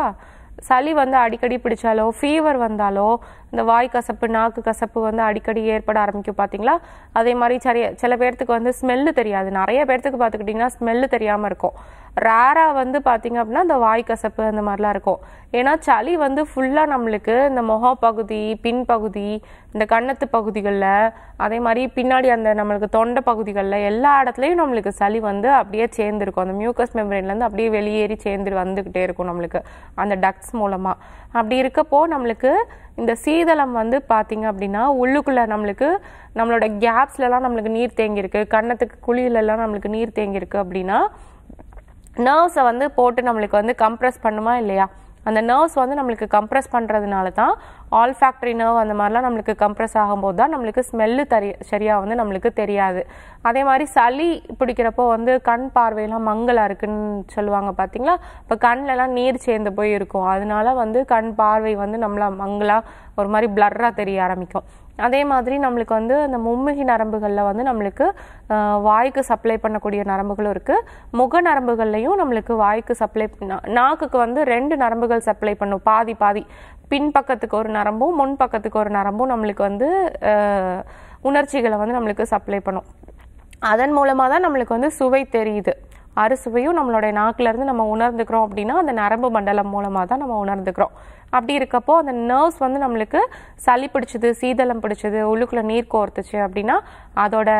சளி வந்து அடிக்கடி பிடிச்சாலோ ஃபீவர் வந்தாலோ இந்த வாய் கசப்பு நாக்கு கசப்பு வந்து அடிக்கடி ஏற்பட ஆரம்பிக்கும் பார்த்தீங்களா அதே மாதிரி சரிய சில பேர்த்துக்கு வந்து ஸ்மெல்லு தெரியாது. நிறைய பேர்த்துக்கு பார்த்துக்கிட்டிங்கன்னா ஸ்மெல்லு தெரியாமல் இருக்கும். ரேராக வந்து பார்த்திங்க அப்படின்னா இந்த வாய் கசப்பு அந்த மாதிரிலாம் இருக்கும். ஏன்னா சளி வந்து ஃபுல்லாக நம்மளுக்கு இந்த முக பகுதி பின்பகுதி இந்த கன்னத்து பகுதிகளில் அதே மாதிரி பின்னாடி அந்த நம்மளுக்கு தொண்டை பகுதிகளில் எல்லா இடத்துலையும் நம்மளுக்கு சளி வந்து அப்படியே சேர்ந்துருக்கும். அந்த மியூக்கஸ் மெம்பரேன்லேருந்து அப்படியே வெளியேறி சேர்ந்து வந்துக்கிட்டே இருக்கும் நம்மளுக்கு அந்த டக்ஸ் மூலமாக அப்படி இருக்கப்போ நம்மளுக்கு இந்த சீதளம் வந்து பார்த்திங்க அப்படின்னா உள்ளுக்குள்ளே நம்மளுக்கு நம்மளோட கேப்ஸ்லலாம் நம்மளுக்கு நீர் தேங்கியிருக்கு. கன்னத்துக்கு குழியிலலாம் நம்மளுக்கு நீர் தேங்கியிருக்கு அப்படின்னா நர்வ்ஸை வந்து போட்டு நம்மளுக்கு வந்து கம்ப்ரெஸ் பண்ணுமா இல்லையா? அந்த நர்வ்ஸ் வந்து நம்மளுக்கு கம்ப்ரெஸ் பண்ணுறதுனால தான் ஆல் ஃபேக்ட்ரி நர்வ் அந்த மாதிரிலாம் நம்மளுக்கு கம்ப்ரெஸ் ஆகும்போது தான் நம்மளுக்கு ஸ்மெல்லு தெரிய சரியாக வந்து நம்மளுக்கு தெரியாது. அதே மாதிரி சளி பிடிக்கிறப்போ வந்து கண் பார்வையெல்லாம் மங்கலாக இருக்குன்னு சொல்லுவாங்க பார்த்தீங்களா இப்போ கண்ணிலலாம் நீர் சேர்ந்து போய் இருக்கும் அதனால வந்து கண் பார்வை வந்து நம்மள மங்களாக ஒரு மாதிரி பிளர்ராக தெரிய ஆரம்பிக்கும். அதே மாதிரி நம்மளுக்கு வந்து அந்த மும்முகி நரம்புகளில் வந்து நம்மளுக்கு வாய்க்கு சப்ளை பண்ணக்கூடிய நரம்புகளும் இருக்குது முக நரம்புகள்லையும் நம்மளுக்கு வாய்க்கு சப்ளை நாக்குக்கு வந்து ரெண்டு நரம்புகள் சப்ளை பண்ணும். பாதி பாதி. பின் பக்கத்துக்கு ஒரு நரம்பும் முன் பக்கத்துக்கு ஒரு நரம்பும் நம்மளுக்கு வந்து உணர்ச்சிகளை வந்து நம்மளுக்கு சப்ளை பண்ணும். அதன் மூலமாக தான் நம்மளுக்கு வந்து சுவை தெரியுது. அறுசுவையும் நம்மளுடைய நாக்கிலேருந்து நம்ம உணர்ந்துக்கிறோம் அப்படின்னா அந்த நரம்பு மண்டலம் மூலமாக தான் நம்ம உணர்ந்துக்கிறோம். அப்படி இருக்கப்போ அந்த நர்வ்ஸ் வந்து நம்மளுக்கு சளி பிடிச்சது சீதளம் பிடிச்சது உள்ளுக்குள்ளே நீர் கோர்த்துச்சு அப்படின்னா அதோட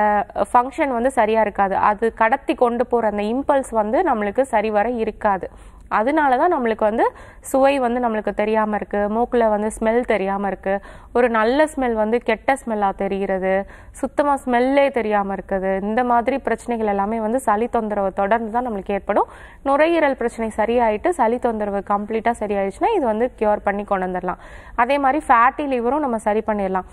ஃபங்க்ஷன் வந்து சரியாக இருக்காது. அது கடத்தி கொண்டு போகிற அந்த இம்பல்ஸ் வந்து நம்மளுக்கு சரிவர இருக்காது. அதனால தான் நம்மளுக்கு வந்து சுவை வந்து நம்மளுக்கு தெரியாமல் இருக்குது மூக்கில் வந்து ஸ்மெல் தெரியாமல் இருக்குது ஒரு நல்ல ஸ்மெல் வந்து கெட்ட ஸ்மெல்லா தெரிகிறது. சுத்தமாக ஸ்மெல்லே தெரியாமல் இருக்குது. இந்த மாதிரி பிரச்சனைகள் எல்லாமே வந்து சளி தொந்தரவு தொடர்ந்து தான் நம்மளுக்கு ஏற்படும். நுரையீரல் பிரச்சனை சரியாயிட்டு சளி தொந்தரவு கம்ப்ளீட்டாக சரியாயிடுச்சுன்னா இது வந்து கியூர் பண்ணி கொண்டு வந்துடலாம். அதே மாதிரி ஃபேட்டி லிவரும் நம்ம சரி பண்ணிடலாம்.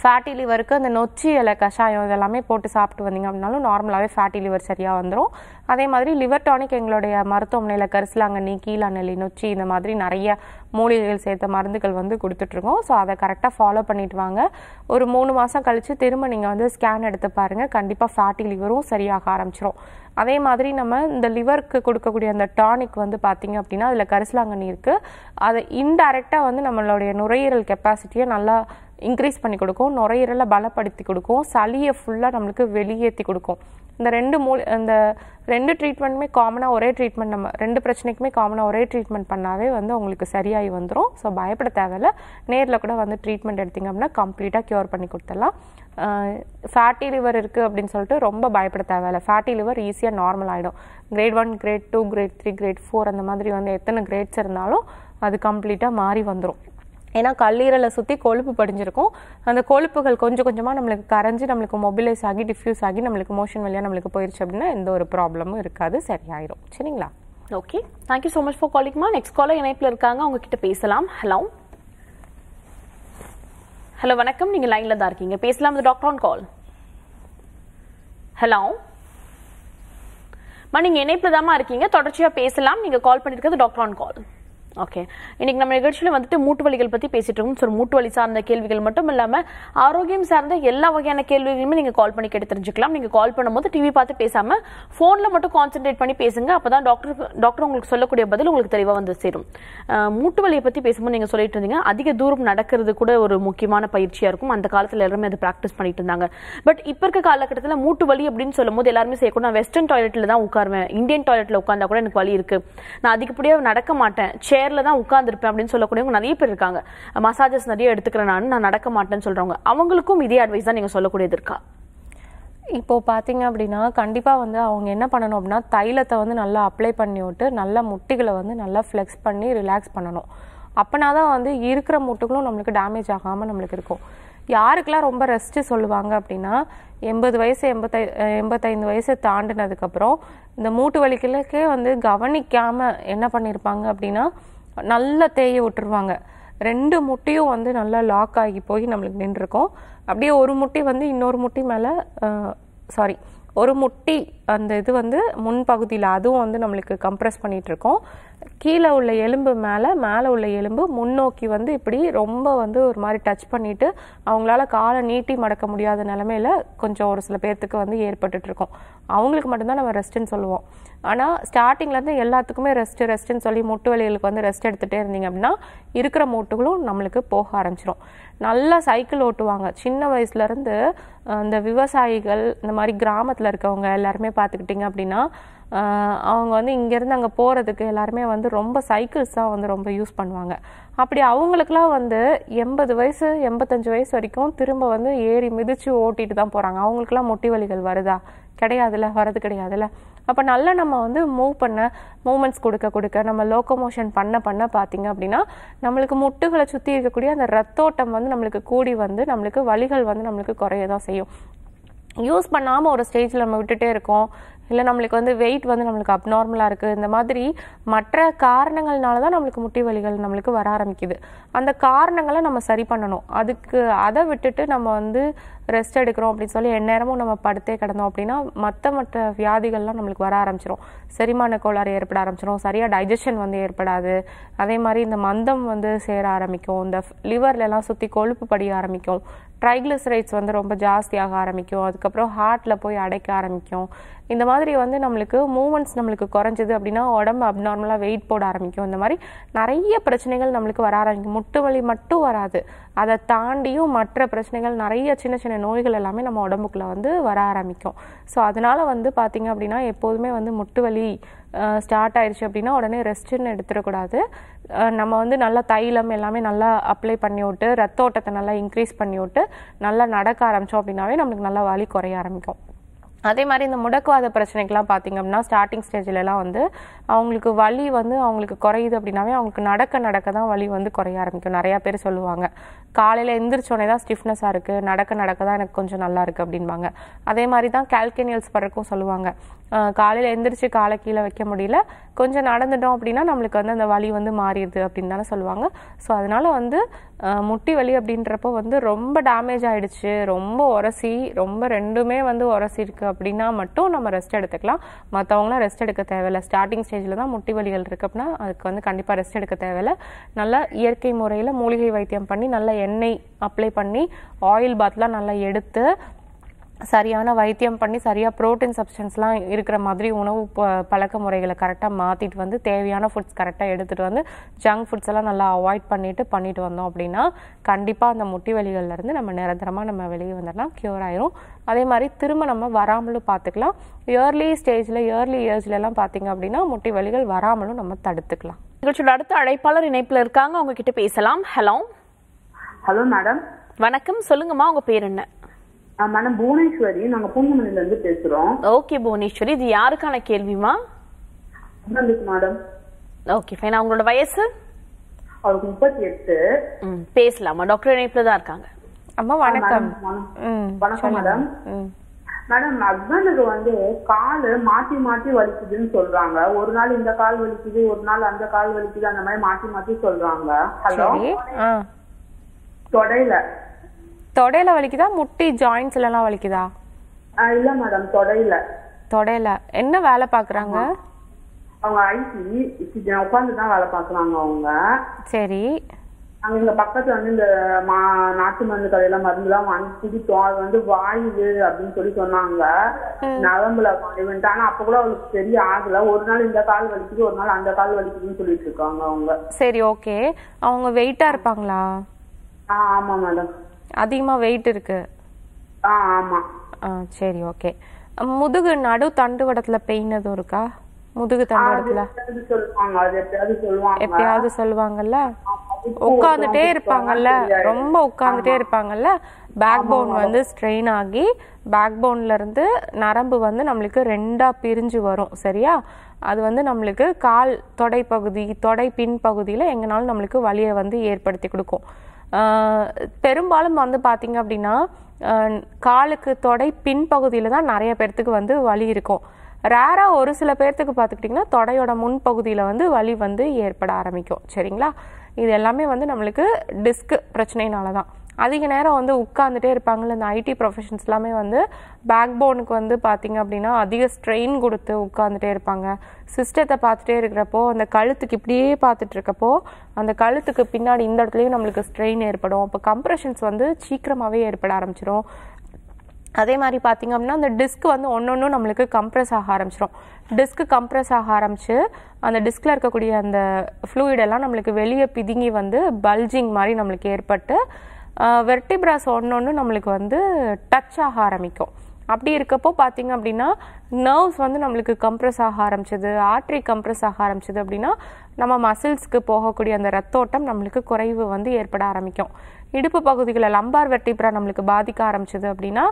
ஃபேட்டி லிவருக்கு அந்த நொச்சி இலை கஷாயம் இதெல்லாமே போட்டு சாப்பிட்டு வந்தீங்க அப்படின்னாலும் நார்மலாகவே ஃபேட்டி லிவர் சரியாக வந்துடும் அதே மாதிரி லிவர் டானிக் எங்களுடைய மருத்துவமனையில் கரிசலாங்கண்ணி கீழாநெல்லி நொச்சி இந்த மாதிரி நிறைய மூலிகைகள் சேர்த்த மருந்துகள் வந்து கொடுத்துட்ருக்கோம். ஸோ அதை கரெக்டாக ஃபாலோ பண்ணிட்டு வாங்க. ஒரு மூணு மாதம் கழித்து திரும்ப நீங்கள் வந்து ஸ்கேன் எடுத்து பாருங்கள் கண்டிப்பாக ஃபேட்டி லிவரும் சரியாக ஆரம்பிச்சிரும். அதே மாதிரி நம்ம இந்த லிவருக்கு கொடுக்கக்கூடிய அந்த டானிக் வந்து பார்த்தீங்க அப்படின்னா அதில் கரிசலாங்கண்ணி இருக்குது அதை இன்டைரக்டாக வந்து நம்மளுடைய நுரையீரல் கெப்பாசிட்டியை நல்லா இன்க்ரீஸ் பண்ணி கொடுக்கும். நுரையீரலை பலப்படுத்தி கொடுக்கும். சளியை ஃபுல்லாக நம்மளுக்கு வெளியேற்றி கொடுக்கும். இந்த ரெண்டு மூல இந்த ரெண்டு ட்ரீட்மெண்ட்டுமே காமனாக ஒரே ட்ரீட்மெண்ட் நம்ம ரெண்டு பிரச்சனைக்குமே காமனாக ஒரே ட்ரீட்மெண்ட் பண்ணாவே வந்து உங்களுக்கு சரியாகி வந்துடும் ஸோ பயப்பட தேவையில்ல. நேரில் கூட வந்து ட்ரீட்மெண்ட் எடுத்தீங்க அப்படின்னா கம்ப்ளீட்டாக க்யூர் பண்ணி கொடுத்துடலாம். ஃபேட்டி லிவர் இருக்குது அப்படின்னு சொல்லிட்டு ரொம்ப பயப்பட தேவையில்ல. ஃபேட்டி லிவர் ஈஸியாக நார்மல் ஆகிடும் grade one grade two grade three grade four அந்த மாதிரி வந்து எத்தனை கிரேட்ஸ் இருந்தாலும் அது கம்ப்ளீட்டாக மாறி வந்துடும் ஏன்னா கல்லீரலை சுற்றி கொழுப்பு படிஞ்சிருக்கும். அந்த கொழுப்புகள் கொஞ்சம் கொஞ்சமாக நம்மளுக்கு கரைஞ்சி நம்மளுக்கு மொபிலைஸ் ஆகி டிஃப்யூஸ் ஆகி நம்மளுக்கு மோஷன் வழியாக நம்மளுக்கு போயிடுச்சு அப்படின்னா எந்த ஒரு ப்ராப்ளமும் இருக்காது சரியாயிரும். சரிங்களா? Okay thank you so much for காலிங்மா next caller இணைப்பில் இருக்காங்க. அவங்கக்கிட்ட பேசலாம். ஹலோ ஹலோ வணக்கம். நீங்கள் லைனில் தான் இருக்கீங்க. பேசலாம். இது டாக்டர் ஆன் கால் ஹலோ மா நீங்கள் இணைப்பில் தாம்மா இருக்கீங்க. தொடர்ச்சியாக பேசலாம். நீங்கள் கால் பண்ணியிருக்கிறது டாக்டர் ஆன் கால் ஓகே இன்னைக்கு நம்ம நிகழ்ச்சியில் வந்துட்டு மூட்டு வலிகள் பற்றி பேசிட்டு இருக்கோம். ஸோ மூட்டு வலி சார்ந்த கேள்விகள் மட்டும் இல்லாமல் ஆரோக்கியம் சார்ந்த எல்லா வகையான கேள்விகளுமே நீங்கள் கால் பண்ணி கேட்டு தெரிஞ்சுக்கலாம். நீங்கள் கால் பண்ணும்போது டிவி பார்த்து பேசாமல் ஃபோனில் மட்டும் கான்சென்ட்ரேட் பண்ணி பேசுங்க. அப்பதான் டாக்டர் டாக்டர் உங்களுக்கு சொல்லக்கூடிய பதில் உங்களுக்கு தெளிவாக வந்து சேரும். மூட்டு வலியை பற்றி பேசும்போது நீங்கள் சொல்லிட்டு இருந்தீங்க. அதிக தூரம் நடக்கிறது கூட ஒரு முக்கியமான பயிற்சியாக இருக்கும். அந்த காலத்தில் எல்லாருமே அதை ப்ராக்டிஸ் பண்ணிட்டு இருந்தாங்க. பட் இப்போ இருக்க காலகட்டத்தில் மூட்டு வலி அப்படின்னு சொல்லும்போது எல்லாருமே செய்யக்கூடாது நான் வெஸ்டர்ன் டாய்லெட்டில் தான் உட்காருவேன். இந்தியன் டாய்லெட்டில் உட்காந்தா கூட எனக்கு வலி இருக்குது நான் அதிகப்படியாக நடக்க மாட்டேன். சேர்ல தான் உட்கார்ந்துருப்பேன் அப்படின்னு சொல்லக்கூடியவங்க நிறைய பேர் இருக்காங்க. மசாஜஸ் நிறைய எடுத்துக்கிறேன் நான் நான் நடக்க மாட்டேன்னு சொல்றவங்க. அவங்களுக்கும் இதே அட்வைஸ் தான் நீங்க சொல்லக்கூடியது இருக்கா? இப்போ பார்த்தீங்க அப்படின்னா கண்டிப்பாக வந்து அவங்க என்ன பண்ணணும் அப்படின்னா தைலத்தை வந்து நல்லா அப்ளை பண்ணி விட்டு நல்லா முட்டிகளை வந்து நல்லா ஃப்ளெக்ஸ் பண்ணி ரிலாக்ஸ் பண்ணணும். அப்போனா தான் வந்து இருக்கிற முட்டுகளும் நம்மளுக்கு டேமேஜ் ஆகாமல் நம்மளுக்கு இருக்கும். யாருக்கெல்லாம் ரொம்ப ரெஸ்ட்டு சொல்லுவாங்க அப்படின்னா எண்பது வயசு எண்பத்தை எண்பத்தைந்து வயசு தாண்டினதுக்கப்புறம் இந்த மூட்டு வலிகளுக்கே வந்து கவனிக்காமல் என்ன பண்ணியிருப்பாங்க அப்படின்னா நல்லா தேய விட்டுருவாங்க. ரெண்டு முட்டியும் வந்து நல்லா லாக் ஆகி போய் நம்மளுக்கு நின்றுருக்கும். அப்படியே ஒரு முட்டி வந்து இன்னொரு முட்டி மேலே சாரி ஒரு முட்டி அந்த இது வந்து முன்பகுதியில் அதுவும் வந்து நம்மளுக்கு கம்ப்ரெஸ் பண்ணிகிட்ருக்கோம் இருக்கோம். கீழே உள்ள எலும்பு மேலே மேலே உள்ள எலும்பு முன்னோக்கி வந்து இப்படி ரொம்ப வந்து ஒரு மாதிரி டச் பண்ணிட்டு அவங்களால காலை நீட்டி மடக்க முடியாத நிலமையில கொஞ்சம் ஒரு சில பேர்த்துக்கு வந்து ஏற்பட்டுட்டுருக்கும் அவங்களுக்கு மட்டும்தான் நம்ம ரெஸ்ட்டுன்னு சொல்லுவோம். ஆனால் ஸ்டார்டிங்லேருந்து எல்லாத்துக்குமே ரெஸ்ட் ரெஸ்ட்டுன்னு சொல்லி மூட்டு வலிகளுக்கு வந்து ரெஸ்ட் எடுத்துகிட்டே இருந்தீங்க அப்படின்னா இருக்கிற மூட்டுகளும் நம்மளுக்கு போக ஆரம்பிச்சிரும். நல்லா சைக்கிள் ஓட்டுவாங்க. சின்ன வயசுலேருந்து இந்த விவசாயிகள் இந்த மாதிரி கிராமத்தில் இருக்கவங்க எல்லாருமே பார்த்துக்கிட்டிங்க அப்படின்னா அவங்க வந்து இங்கேருந்து அங்கே போகிறதுக்கு எல்லாருமே வந்து ரொம்ப சைக்கிள்ஸ் தான் வந்து ரொம்ப யூஸ் பண்ணுவாங்க. அப்படி அவங்களுக்குலாம் வந்து எண்பது வயசு எண்பத்தஞ்சு வயசு வரைக்கும் திரும்ப வந்து ஏறி மிதித்து ஓட்டிட்டு தான் போகிறாங்க அவங்களுக்குலாம் முட்டி வலிகள் வருதா? கிடையாதுல்ல வரது கிடையாதுல்ல. அப்போ நல்லா நம்ம வந்து மூவ் பண்ண மூமெண்ட்ஸ் கொடுக்க கொடுக்க நம்ம லோக்கமோஷன் பண்ண பண்ண பார்த்தீங்க அப்படின்னா நம்மளுக்கு முட்டுகளை சுற்றி இருக்கக்கூடிய அந்த ரத்தோட்டம் வந்து நம்மளுக்கு கூடி வந்து நம்மளுக்கு வலிகள் வந்து நம்மளுக்கு குறைய தான் செய்யும். யூஸ் பண்ணாமல் ஒரு ஸ்டேஜில் நம்ம விட்டுட்டே இருக்கோம். இல்லை நம்மளுக்கு வந்து வெயிட் வந்து நம்மளுக்கு அப்நார்மலாக இருக்குது இந்த மாதிரி மற்ற காரணங்கள்னால தான் நம்மளுக்கு முட்டி வலிகள் நம்மளுக்கு வர ஆரம்பிக்குது. அந்த காரணங்களை நம்ம சரி பண்ணணும். அதுக்கு அதை விட்டுட்டு நம்ம வந்து ரெஸ்ட் எடுக்கிறோம் அப்படின்னு சொல்லி எந்நேரமும் நம்ம படுத்தே கிடந்தோம் அப்படின்னா மற்ற மற்ற வியாதிகள்லாம் நம்மளுக்கு வர ஆரம்பிச்சிரும். செரிமான கோளாறு ஏற்பட ஆரம்பிச்சிரும். சரியாக டைஜஷன் வந்து ஏற்படாது. அதே மாதிரி இந்த மந்தம் வந்து சேர ஆரம்பிக்கும். இந்த லிவர்லலாம் சுற்றி கொழுப்பு படிய ஆரம்பிக்கும். ட்ரைக்ளிசரைட்ஸ் வந்து ரொம்ப ஜாஸ்தியாக ஆரம்பிக்கும். அதுக்கப்புறம் ஹார்ட்டில் போய் அடைக்க ஆரம்பிக்கும். இந்த மாதிரி வந்து நம்மளுக்கு மூமெண்ட்ஸ் நம்மளுக்கு குறைஞ்சது அப்படின்னா உடம்பு அப்நார்மலாக வெயிட் போட ஆரம்பிக்கும். இந்த மாதிரி நிறைய பிரச்சனைகள் நம்மளுக்கு வர ஆரம்பிக்கும். முட்டு வலி மட்டும் வராது. அதை தாண்டியும் மற்ற பிரச்சனைகள் நிறைய சின்ன சின்ன நோய்கள் எல்லாமே நம்ம உடம்புக்குள்ளே வந்து வர ஆரம்பிக்கும். ஸோ அதனால் வந்து பார்த்திங்க அப்படின்னா எப்போதுமே வந்து முட்டு வலி ஸ்டார்ட் ஆயிடுச்சு அப்படின்னா உடனே ரெஸ்ட்டுன்னு எடுத்துடக்கூடாது. நம்ம வந்து நல்லா தைலம் எல்லாமே நல்லா அப்ளை பண்ணி விட்டு ரத்த ஓட்டத்தை நல்லா இன்க்ரீஸ் பண்ணி விட்டு நல்லா நடக்க ஆரம்பிச்சோம் அப்படின்னாவே நம்மளுக்கு நல்லா வலி குறைய ஆரம்பிக்கும். அதே மாதிரி இந்த முடக்குவாத பிரச்சனைக்கெல்லாம் பார்த்தீங்க அப்படின்னா ஸ்டார்டிங் ஸ்டேஜ்லலாம் வந்து அவங்களுக்கு வலி வந்து அவங்களுக்கு குறையுது அப்படின்னாவே அவங்களுக்கு நடக்க நடக்க தான் வலி வந்து குறைய ஆரம்பிக்கும். நிறையா பேர் சொல்லுவாங்க காலையில் எந்திரிச்சோடனே தான் ஸ்டிஃப்னஸாக இருக்குது நடக்க நடக்க தான் எனக்கு கொஞ்சம் நல்லா இருக்குது அப்படின்பாங்க. அதே மாதிரி தான் கால்கேனியல்ஸ் படுறக்கும் சொல்லுவாங்க. காலையில் எந்திரிச்சு காலை கீழே வைக்க முடியல. கொஞ்சம் நடந்துட்டோம் அப்படின்னா நம்மளுக்கு வந்து அந்த வலி வந்து மாறிடுது அப்படின்னு தானே சொல்லுவாங்க. ஸோ அதனால் வந்து முட்டி வலி அப்படின்றப்போ வந்து ரொம்ப டேமேஜ் ஆகிடுச்சு ரொம்ப உரசி ரொம்ப ரெண்டுமே வந்து உரசி இருக்குது அப்படின்னா மட்டும் நம்ம ரெஸ்ட் எடுத்துக்கலாம். மற்றவங்களாம் ரெஸ்ட் எடுக்க தேவையில்ல. ஸ்டார்டிங் ஸ்டேஜில் தான் முட்டி வலிகள் இருக்குது அப்படின்னா அதுக்கு வந்து கண்டிப்பாக ரெஸ்ட் எடுக்க தேவையில்ல. நல்லா இயற்கை முறையில் மூலிகை வைத்தியம் பண்ணி நல்லா எண்ணெய் அப்ளை பண்ணி ஆயில் பாத்லாம் நல்லா எடுத்து சரியான வைத்தியம் பண்ணி சரியாக ப்ரோட்டீன் சப்ஸ்டன்ஸ்லாம் இருக்கிற மாதிரி உணவு ப- பழக்க முறைகளை கரெக்டாக மாற்றிட்டு வந்து தேவையான ஃபுட்ஸ் கரெக்டாக எடுத்துகிட்டு வந்து ஜங்க் ஃபுட்ஸ் எல்லாம் நல்லா அவாய்ட் பண்ணிட்டு பண்ணிட்டு வந்தோம் அப்படின்னா கண்டிப்பாக அந்த முட்டி வலிகள்ல இருந்து நம்ம நிரந்தரமாக நம்ம வெளியே வந்துடலாம் க்யூர் ஆயிரும். அதே மாதிரி திரும்ப நம்ம வராமலும் பார்த்துக்கலாம் இயர்லி ஸ்டேஜில் இயர்லி இயர்ஸ்லலாம் பார்த்தீங்க அப்படின்னா முட்டி வலிகள் வராமலும் நம்ம தடுத்துக்கலாம். நிகழ்ச்சியோட அடுத்த அழைப்பாளர் இணைப்புல இருக்காங்க. அவங்க கிட்ட பேசலாம். ஹலோ. Hello madam. வணக்கம். சொல்லுங்கம்மா உங்க பேர் என்ன? மேடம் புவனேஸ்வரி நாங்க பூந்தமல்லில இருந்து பேசுறோம். ஓகே புவனேஸ்வரி இது யாருக்கான கேள்விமா மேடம் ஓகே ஃபைன் அவங்களோட வயசு? அவருக்கு முப்பத்தி எட்டு ம் பேசலாமா? டாக்டர் இணைப்புல தான் இருக்காங்க. அம்மா வணக்கம். ம் வணக்கம் மேடம் ம். மேடம் ஹஸ்பண்டுக்கு வந்து காலு மாத்தி மாத்தி வலிக்குதுன்னு சொல்றாங்க. ஒரு நாள் இந்த கால் வலிக்குது ஒரு நாள் அந்த கால் வலிக்குது அந்த மாதிரி மாத்தி மாத்தி சொல்றாங்க. ஹலோ? சரி. ஆ. தொடையில. தொடையில வலிக்குதா? முட்டி ஜாயின்ஸ்ல எல்லாம் வலிக்குதா? இல்ல மேடம் தொடையில. தொடையில. என்ன வேலை பாக்குறாங்க? அவங்க ஐடி உட்காந்து தான் வேலை பார்க்குறாங்க அவங்க. சரி. அங்க இங்க பக்கத்துல வந்து இந்த மா நாட்டு மருந்து கடையில மருந்து எல்லாம் வாங்கி குடித்தோம். அது வந்து வாயுது அப்படின்னு சொல்லி சொன்னாங்க. நரம்புல வாயுன்ட்டு. ஆனா அப்ப கூட அவளுக்கு தெரிய ஆகல. ஒரு நாள் இந்த கால் வலிக்குது ஒரு நாள் அந்த கால் வலிக்குதுன்னு சொல்லிட்டு இருக்காங்க அவங்க. சரி ஓகே அவங்க வெயிட்டாக இருப்பாங்களா? ஆ ஆமா மேடம் அதிகமாக வெயிட் இருக்கு. சரி ஓகே முதுகு நடு தண்டுவடத்தில் பெயின் எதுவும் இருக்கா? முதுகு தண்டுவடத்தில்? எப்பயாவது சொல்லுவாங்கல்ல? உட்காந்துட்டே இருப்பாங்கல்ல? ரொம்ப உட்காந்துட்டே இருப்பாங்கல்ல? பேக் போன் வந்து ஸ்ட்ரெயின் ஆகி பேக் போன்ல இருந்து நரம்பு வந்து நம்மளுக்கு ரெண்டா பிரிஞ்சு வரும் சரியா? அது வந்து நம்மளுக்கு கால் தொடை பகுதி தொடை பின் பகுதியில் எங்கனாலும் நம்மளுக்கு வலியை வந்து ஏற்படுத்தி கொடுக்கும். பெரும்பாலும் வந்து பார்த்தீங்க அப்படின்னா காலுக்கு தொடை பின்பகுதியில் தான் நிறைய பேர்த்துக்கு வந்து வலி இருக்கும். ரேராக ஒரு சில பேர்த்துக்கு பார்த்துக்கிட்டிங்கன்னா தொடையோட முன்பகுதியில் வந்து வலி வந்து ஏற்பட ஆரம்பிக்கும். சரிங்களா? இது எல்லாமே வந்து நம்மளுக்கு டிஸ்க் பிரச்சனையினால தான் அதிக நேரம் வந்து உட்காந்துட்டே இருப்பாங்கல்ல இந்த ஐடி ப்ரொஃபஷன்ஸ் எல்லாமே வந்து பேக் போனுக்கு வந்து பார்த்தீங்க அப்படின்னா அதிக ஸ்ட்ரெயின் கொடுத்து உட்காந்துட்டே இருப்பாங்க. சிஸ்டத்தை பார்த்துட்டே இருக்கிறப்போ அந்த கழுத்துக்கு இப்படியே பார்த்துட்டு இருக்கப்போ அந்த கழுத்துக்கு பின்னாடி இந்த இடத்துலையும் நம்மளுக்கு ஸ்ட்ரெயின் ஏற்படும். அப்போ கம்ப்ரெஷன்ஸ் வந்து சீக்கிரமாகவே ஏற்பட ஆரம்பிச்சிடும் அதே மாதிரி பார்த்தீங்க அப்படின்னா அந்த டிஸ்க் வந்து ஒன்று ஒன்றும் நம்மளுக்கு கம்ப்ரெஸ் ஆக ஆரம்பிச்சிடும் டிஸ்க் கம்ப்ரெஸ் ஆக ஆரம்பிச்சு அந்த டிஸ்கில் இருக்கக்கூடிய அந்த ஃப்ளூயிடெல்லாம் நம்மளுக்கு வெளியே பிதுங்கி வந்து பல்ஜிங் மாதிரி நம்மளுக்கு ஏற்பட்டு வெர்டிப்ராஸ் ஒன்று நம்மளுக்கு வந்து டச் ஆக ஆரம்பிக்கும். அப்படி இருக்கப்போ பார்த்தீங்க அப்படின்னா நர்வ்ஸ் வந்து நம்மளுக்கு கம்ப்ரெஸ் ஆக ஆரம்பிச்சது ஆர்ட்ரி கம்ப்ரெஸ் ஆக ஆரம்பிச்சது அப்படின்னா நம்ம மசில்ஸ்க்கு போகக்கூடிய அந்த ரத்தோட்டம் நம்மளுக்கு குறைவு வந்து ஏற்பட ஆரம்பிக்கும். இடுப்பு பகுதிகளில் லம்பார் வெர்டிப்ரா நம்மளுக்கு பாதிக்க ஆரம்பிச்சது அப்படின்னா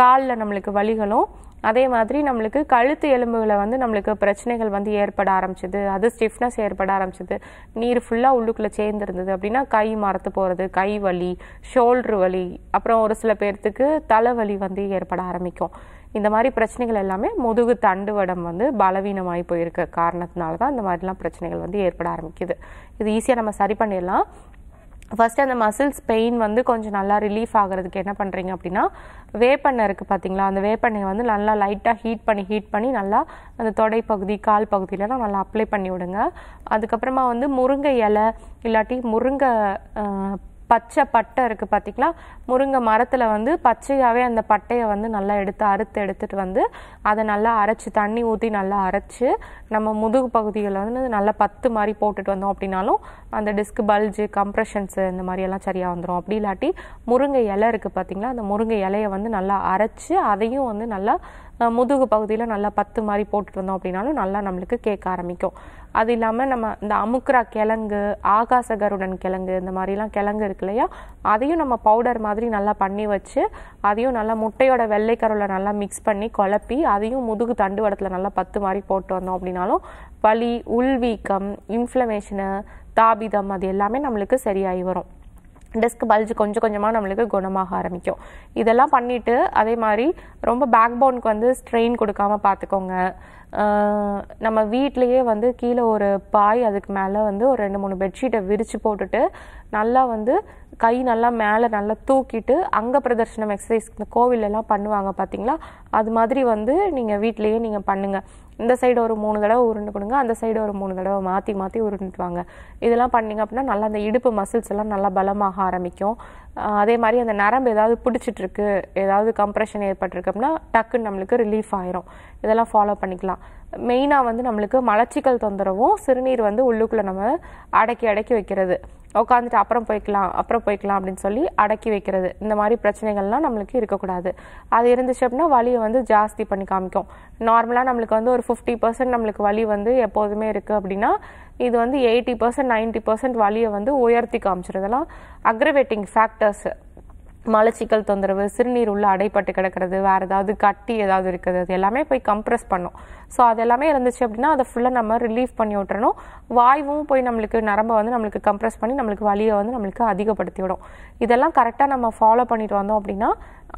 காலில் நம்மளுக்கு வலிகளும் அதே மாதிரி நம்மளுக்கு கழுத்து எலும்புகளை வந்து நம்மளுக்கு பிரச்சனைகள் வந்து ஏற்பட ஆரம்பிச்சது. அது ஸ்டிஃப்னஸ் ஏற்பட ஆரம்பிச்சது. நீர் ஃபுல்லாக உள்ளுக்குள்ளே சேர்ந்துருந்தது அப்படின்னா கை மரத்து போகிறது கை வலி ஷோல்ட்ரு வலி அப்புறம் ஒரு சில பேர்த்துக்கு தலைவலி வந்து ஏற்பட ஆரம்பிக்கும். இந்த மாதிரி பிரச்சனைகள் எல்லாமே முதுகு தண்டுவடம் வந்து பலவீனமாகி போயிருக்க. காரணத்தினால தான் இந்த மாதிரிலாம் பிரச்சனைகள் வந்து ஏற்பட ஆரம்பிக்குது. இது ஈஸியாக நம்ம சரி பண்ணிடலாம். ஃபஸ்ட்டு அந்த மசில்ஸ் பெயின் வந்து கொஞ்சம் நல்லா ரிலீஃப் ஆகுறதுக்கு என்ன பண்ணுறீங்க அப்படின்னா வேப்பெண்ணெய் இருக்குது பார்த்தீங்களா அந்த வேப்பெண்ணெயை வந்து நல்லா லைட்டாக ஹீட் பண்ணி ஹீட் பண்ணி நல்லா அந்த தொடை பகுதி கால் பகுதியிலலாம் நல்லா அப்ளை பண்ணி விடுங்க. அதுக்கப்புறமா வந்து முருங்கை இலை இல்லாட்டி முருங்கை பச்சை பட்டை இருக்குது பார்த்தீங்களா முருங்கை மரத்தில் வந்து பச்சையாகவே அந்த பட்டையை வந்து நல்லா எடுத்து அறுத்து எடுத்துட்டு வந்து அதை நல்லா அரைச்சி தண்ணி ஊற்றி நல்லா அரைச்சி நம்ம முதுகு பகுதியில் வந்து நல்லா பத்து மாதிரி போட்டுட்டு வந்தோம் அப்படின்னாலும் அந்த டிஸ்க் பல்ஜு கம்ப்ரெஷன்ஸு இந்த மாதிரி எல்லாம் சரியாக வந்துடும் அப்படி இல்லாட்டி முருங்கை இலை இருக்குது பார்த்திங்களா அந்த முருங்கை இலையை வந்து நல்லா அரைச்சி அதையும் வந்து நல்லா முதுகு பகுதியில் நல்லா பத்து மாதிரி போட்டுட்டு வந்தோம் அப்படின்னாலும் நல்லா நம்மளுக்கு கேட்க ஆரம்பிக்கும். அது இல்லாமல் நம்ம இந்த அமுக்ரா கிழங்கு ஆகாச கருடன் கிழங்கு இந்த மாதிரிலாம் கிழங்கு இருக்கு இல்லையா? அதையும் நம்ம பவுடர் மாதிரி நல்லா பண்ணி வச்சு அதையும் நல்லா முட்டையோட வெள்ளை கருவில் நல்லா மிக்ஸ் பண்ணி குழப்பி அதையும் முதுகு தண்டுவடத்தில் நல்லா பத்து மாதிரி போட்டு வந்தோம் அப்படின்னாலும் வலி உள்வீக்கம் இன்ஃப்ளமேஷனு தாபிதம் அது எல்லாமே நம்மளுக்கு சரியாகி வரும். டிஸ்க் பல்ஜ் கொஞ்சம் கொஞ்சமாக நம்மளுக்கு குணமாக ஆரம்பிக்கும். இதெல்லாம் பண்ணிவிட்டு அதே மாதிரி ரொம்ப பேக் போனுக்கு வந்து ஸ்ட்ரெயின் கொடுக்காம பார்த்துக்கோங்க. நம்ம வீட்லேயே வந்து கீழே ஒரு பாய் அதுக்கு மேலே வந்து ஒரு ரெண்டு மூணு பெட்ஷீட்டை விரித்து போட்டுட்டு நல்லா வந்து கை நல்லா மேலே நல்லா தூக்கிட்டு அங்க பிரதர்ஷனம் எக்ஸசைஸ் இந்த கோவிலெல்லாம் பண்ணுவாங்க பார்த்தீங்களா? அது மாதிரி வந்து நீங்கள் வீட்லேயே நீங்கள் பண்ணுங்கள் இந்த சைடு ஒரு மூணு தடவை உருண்டு கொடுங்க அந்த சைடு ஒரு மூணு தடவை மாற்றி மாற்றி உருண்டுவாங்க இதெல்லாம் பண்ணிங்க அப்படின்னா நல்லா அந்த இடுப்பு மசில்ஸ் எல்லாம் நல்லா பலமாக ஆரம்பிக்கும். அதே மாதிரி அந்த நரம்பு ஏதாவது பிடிச்சிட்ருக்கு ஏதாவது கம்ப்ரெஷன் ஏற்பட்டிருக்கு அப்படின்னா டக்குன்னு நம்மளுக்கு ரிலீஃப் ஆயிரும். இதெல்லாம் ஃபாலோ பண்ணிக்கலாம். மெயினாக வந்து நம்மளுக்கு மலச்சிக்கல் தொந்தரவும் சிறுநீர் வந்து உள்ளுக்குள்ளே நம்ம அடக்கி அடக்கி வைக்கிறது. உட்காந்துட்டு அப்புறம் போய்க்கலாம் அப்புறம் போய்க்கலாம் அப்படின்னு சொல்லி அடக்கி வைக்கிறது. இந்த மாதிரி பிரச்சனைகள்லாம் நம்மளுக்கு இருக்கக்கூடாது. அது இருந்துச்சு அப்படின்னா வலியை வந்து ஜாஸ்தி பண்ணி காமிக்கும். நார்மலாக நம்மளுக்கு வந்து ஒரு ஃபிஃப்டி பர்சன்ட் நம்மளுக்கு வலி வந்து எப்போதுமே இருக்குது அப்படின்னா இது வந்து எயிட்டி பர்சன்ட் நைன்ட்டி பர்சன்ட் வலியை வந்து உயர்த்தி காமிச்சிருதெல்லாம் அக்ரவேட்டிங் ஃபேக்டர்ஸ் மலச்சிக்கல் தொந்தரவு சிறுநீர் உள்ள அடைப்பட்டு கிடக்கிறது வேறு ஏதாவது கட்டி ஏதாவது இருக்குது அது எல்லாமே போய் கம்ப்ரெஸ் பண்ணும். ஸோ அது எல்லாமே இருந்துச்சு அப்படின்னா அதை ஃபுல்லாக நம்ம ரிலீஃப் பண்ணி விட்டுறணும். வாயுவும் போய் நம்மளுக்கு நரம்பை வந்து நம்மளுக்கு கம்ப்ரெஸ் பண்ணி நம்மளுக்கு வலியை வந்து நம்மளுக்கு அதிகப்படுத்தி விடும் இதெல்லாம் கரெக்டாக நம்ம ஃபாலோ பண்ணிட்டு வந்தோம் அப்படின்னா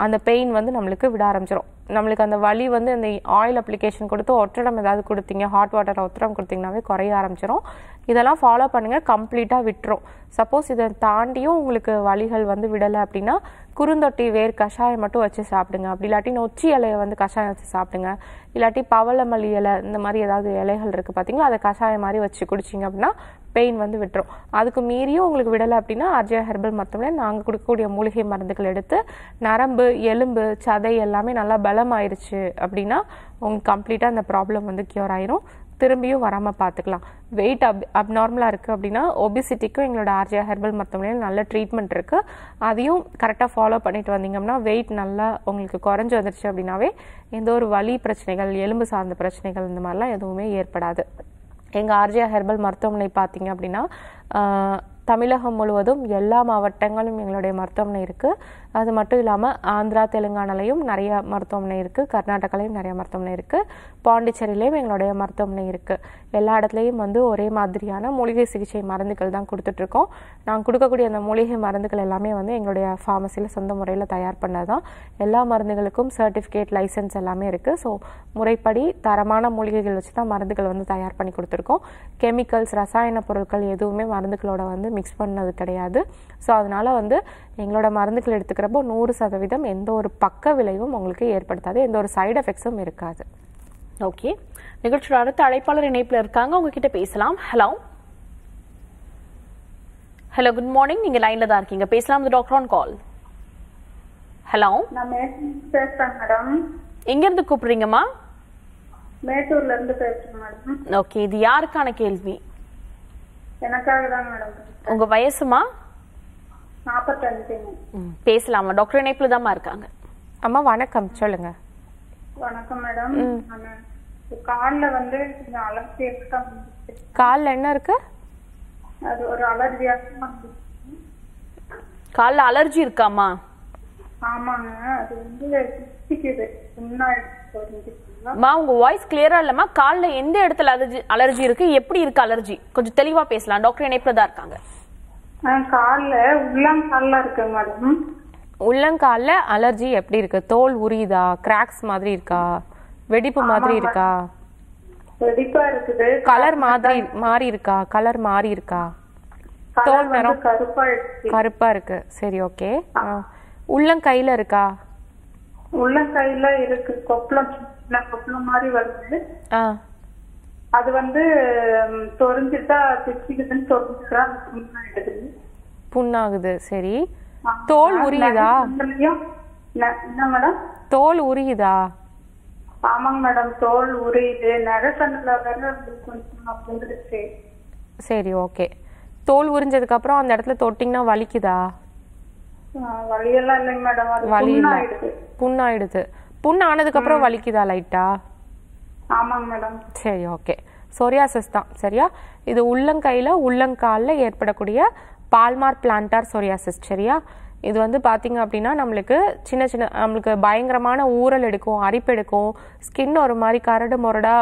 அந்த பெயின் வந்து நம்மளுக்கு விட ஆரம்பிச்சிடும் நம்மளுக்கு அந்த வலி வந்து அந்த ஆயில் அப்ளிகேஷன் கொடுத்து ஒற்றடம் ஏதாவது கொடுத்தீங்க ஹாட் வாட்டர் ஒத்திரம் கொடுத்தீங்கனாவே குறைய ஆரம்பிச்சிடும் இதெல்லாம் ஃபாலோ பண்ணுங்கள் கம்ப்ளீட்டாக விட்டுரும். சப்போஸ் இதை தாண்டியும் உங்களுக்கு வலிகள் வந்து விடலை அப்படின்னா குறுந்தொட்டி வேர் கஷாயம் மட்டும் வச்சு சாப்பிடுங்க. அப்படி இல்லாட்டி நொச்சி இலையை வந்து கஷாயம் வச்சு சாப்பிடுங்க. இல்லாட்டி பவளமல்லி இலை இந்த மாதிரி ஏதாவது இலைகள் இருக்குது பார்த்தீங்களா அதை கஷாயம் மாதிரி வச்சு குடிச்சிங்க அப்படின்னா பெயின் வந்து விட்டுரும். அதுக்கு மீறியும் உங்களுக்கு விடலை அப்படின்னா அர்ஜயா ஹெர்பல் மருத்துவமனை நாங்கள் கொடுக்கக்கூடிய மூலிகை மருந்துகள் எடுத்து நரம்பு எலும்பு சதை எல்லாமே நல்லா பலமாயிருச்சு அப்படின்னா உங்களுக்கு கம்ப்ளீட்டாக அந்த ப்ராப்ளம் வந்து க்யூர் ஆயிரும். திரும்பியும் வராமல் பார்த்துக்கலாம். வெயிட் அப் அப்நார்மலாக இருக்குது அப்படின்னா ஒபிசிட்டிக்கும் எங்களோட ஆர்ஜியா ஹெர்பல் மருத்துவமனையில் நல்ல ட்ரீட்மெண்ட் இருக்குது அதையும் கரெக்டாக ஃபாலோ பண்ணிட்டு வந்தீங்கன்னா வெயிட் நல்லா உங்களுக்கு குறைஞ்சி வந்துருச்சு அப்படின்னாவே எந்த ஒரு வலி பிரச்சனைகள் எலும்பு சார்ந்த பிரச்சனைகள் இந்த மாதிரிலாம் எதுவுமே ஏற்படாது. எங்கள் ஆர்ஜியா ஹெர்பல் மருத்துவமனை பார்த்தீங்க அப்படின்னா தமிழகம் முழுவதும் எல்லா மாவட்டங்களும் எங்களுடைய மருத்துவமனை இருக்குது அது மட்டும் இல்லாமல் ஆந்திரா தெலுங்கானாலையும் நிறைய மருத்துவமனை இருக்குது கர்நாடகாலையும் நிறைய மருத்துவமனை இருக்குது பாண்டிச்சேரியிலையும் எங்களுடைய மருத்துவமனை இருக்குது எல்லா இடத்துலையும் வந்து ஒரே மாதிரியான மூலிகை சிகிச்சை மருந்துகள் தான் கொடுத்துட்ருக்கோம் நாங்கள் கொடுக்கக்கூடிய அந்த மூலிகை மருந்துகள் எல்லாமே வந்து எங்களுடைய ஃபார்மசியில் சொந்த முறையில் தயார் பண்ணது தான் எல்லா மருந்துகளுக்கும் சர்டிஃபிகேட் லைசன்ஸ் எல்லாமே இருக்குது ஸோ முறைப்படி தரமான மூலிகைகள் வச்சு தான் மருந்துகள் வந்து தயார் பண்ணி கொடுத்துருக்கோம். கெமிக்கல்ஸ் ரசாயன பொருட்கள் எதுவுமே மருந்துகளோட வந்து மிக்ஸ் பண்ணது கிடையாது. ஸோ அதனால் வந்து எங்களோட மருந்துகள் எடுத்துக்கிறப்போ நூறு சதவீதம் எந்த ஒரு பக்க விளைவும் உங்களுக்கு ஏற்படுத்தாது எந்த ஒரு சைடு எஃபெக்ட்ஸும் இருக்காது. ஓகே நிகழ்ச்சியோட அடுத்த அழைப்பாளர் இணைப்புல இருக்காங்க. உங்ககிட்ட பேசலாம். ஹலோ ஹலோ குட் மார்னிங் நீங்க லைன்ல தான் இருக்கீங்க. பேசலாம் doctor on call hello madam எங்க இருந்து கூப்பிடுறீங்கம்மா? மேட்டூர்ல இருந்து பேசுறேன் மேடம் ஓகே இது யாருக்கான கேள்வி? எனக்காக தான் மேடம் உங்க வயசுமா? பேசலாமா? டாக்டர் இணைப்புல தாம்மா இருக்காங்க. அம்மா வணக்கம். சொல்லுங்க. வணக்கம் மேடம். கால்ல வந்து அலர்ஜி இருக்கா. காலில் என்ன இருக்கு? அது ஒரு அலர்ஜியாக வந்துச்சு. கால்ல அலர்ஜி இருக்காமா ஆமாங்க. அது வந்து மா உங்க வாய்ஸ் கிளியரா இல்லம்மா. கால்ல எந்த இடத்துல அலர்ஜி அலர்ஜி இருக்கு? எப்படி இருக்கு அலர்ஜி? கொஞ்சம் தெளிவா பேசலாம். டாக்டர் இணைப்புல தான் இருக்காங்க. கால்ல உள்ளங்கால்ல இருக்கு மேடம். உள்ளங்கால்ல அலர்ஜி எப்படி இருக்கு? தோல் உரியுதா? கிராக்ஸ் மாதிரி இருக்கா? வெடிப்பு மாதிரி இருக்கா? வெடிப்பா இருக்குது. கலர் மாதிரி மாறி இருக்கா? கலர் மாறி இருக்கா? தோல் நிறம் கருப்பா இருக்கு. சரி ஓகே உள்ளங்கையில இருக்கா? உள்ளங்கையில இருக்கு. கொப்பளம் கொப்பளம் மாதிரி வருது. ஆ. அது வந்து சொரிஞ்சிட்டா திச்சிக்குதுன்னு சொரிஞ்சுட்டா புண்ணாகுது. சரி. தோல் உரியுதா? என்ன மேடம்? தோல் உரியுதா? ஆமாங்க மேடம் தோல் உரியுது. நரசன்ல வேற கொஞ்சம் சரி ஓகே. தோல் உரிஞ்சதுக்கு அப்புறம் அந்த இடத்துல தொட்டிங்கன்னா வலிக்குதா? வலியெல்லாம் இல்லைங்க மேடம். அது வலி புண்ணாயிடுது. புண்ணாயிடுது. புண்ணு ஆனதுக்கு அப்புறம் வலிக்குதா லைட்டா? ஆமாங்க மேடம். சரி ஓகே. சொரியாசிஸ் தான் சரியா? இது உள்ளங்கையில் உள்ளங்காலில் ஏற்படக்கூடிய பால்மார் பிளான்டார் சொரியாசிஸ் சரியா? இது வந்து பார்த்தீங்க அப்படின்னா நம்மளுக்கு சின்ன சின்ன நம்மளுக்கு பயங்கரமான ஊறல் எடுக்கும் அரிப்பு எடுக்கும் ஸ்கின் ஒரு மாதிரி கரடு முரடா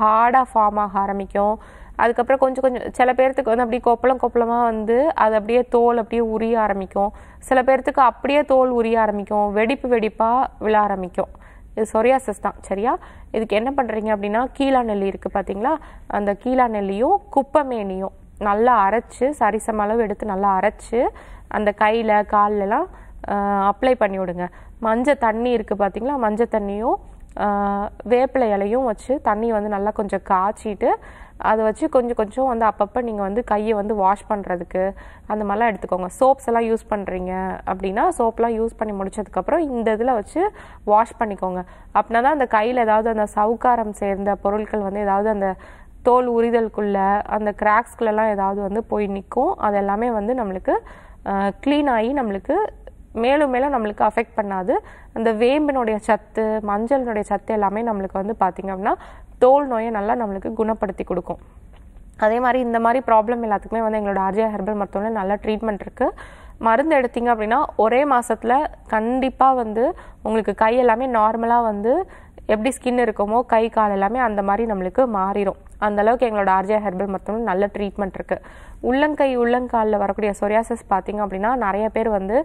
ஹார்டாக ஃபார்ம் ஆக ஆரம்பிக்கும். அதுக்கப்புறம் கொஞ்சம் கொஞ்சம் சில பேர்த்துக்கு வந்து அப்படியே கொப்பளம் கொப்பளமாக வந்து அது அப்படியே தோல் அப்படியே உரிய ஆரம்பிக்கும். சில பேர்த்துக்கு அப்படியே தோல் உரிய ஆரம்பிக்கும் வெடிப்பு வெடிப்பாக விழ ஆரம்பிக்கும். இது சொரியாசஸ் தான். சரியா? இதுக்கு என்ன பண்ணுறீங்க அப்படின்னா கீழா நெல்லி இருக்குது பார்த்தீங்களா அந்த கீழா நெல்லியும் குப்பமேனியும் நல்லா அரைச்சு சரிசம அளவு எடுத்து நல்லா அரைச்சு அந்த கையில் கால்லலாம் அப்ளை பண்ணி விடுங்க. மஞ்சள் தண்ணி இருக்குது பார்த்தீங்களா மஞ்சள் தண்ணியும் வேப்பிலை இலையும் வச்சு தண்ணி வந்து நல்லா கொஞ்சம் காய்ச்சிட்டு அதை வச்சு கொஞ்சம் கொஞ்சம் வந்து அப்பப்போ நீங்கள் வந்து கையை வந்து வாஷ் பண்ணுறதுக்கு அந்த மாதிரிலாம் எடுத்துக்கோங்க. சோப்ஸ் எல்லாம் யூஸ் பண்ணுறீங்க அப்படின்னா சோப்லாம் யூஸ் பண்ணி முடிச்சதுக்கப்புறம் இந்த இதில் வச்சு வாஷ் பண்ணிக்கோங்க. அப்படின்னா தான் அந்த கையில் ஏதாவது அந்த சவுக்காரம் சேர்ந்த பொருட்கள் வந்து ஏதாவது அந்த தோல் உரிதலுக்குள்ளே அந்த கிராக்ஸ்குள்ளெல்லாம் ஏதாவது வந்து போய் நிற்கும் அது எல்லாமே வந்து நம்மளுக்கு க்ளீன் ஆகி நம்மளுக்கு மேலும் மேலும் நம்மளுக்கு அஃபெக்ட் பண்ணாது. அந்த வேம்பினுடைய சத்து மஞ்சளினுடைய சத்து எல்லாமே நம்மளுக்கு வந்து பார்த்திங்க அப்படின்னா தோல் நோயை நல்லா நம்மளுக்கு குணப்படுத்தி கொடுக்கும். அதே மாதிரி இந்த மாதிரி ப்ராப்ளம் எல்லாத்துக்குமே வந்து எங்களோட ஆர்ஜியா ஹெர்பல் மருத்துவமனையில் நல்ல ட்ரீட்மெண்ட் இருக்குது மருந்து எடுத்தீங்க அப்படின்னா ஒரே மாசத்துல கண்டிப்பாக வந்து உங்களுக்கு கை எல்லாமே நார்மலாக வந்து எப்படி ஸ்கின் இருக்குமோ கை கால் எல்லாமே அந்த மாதிரி நம்மளுக்கு மாறிடும் அந்தளவுக்கு எங்களோட ஆர்ஜே ஹெர்பல் மருத்துவம் நல்ல ட்ரீட்மெண்ட் இருக்கு. உள்ளங்கை உள்ளங்காலில் வரக்கூடிய சொரியாசஸ் பார்த்தீங்க அப்படின்னா நிறைய பேர் வந்து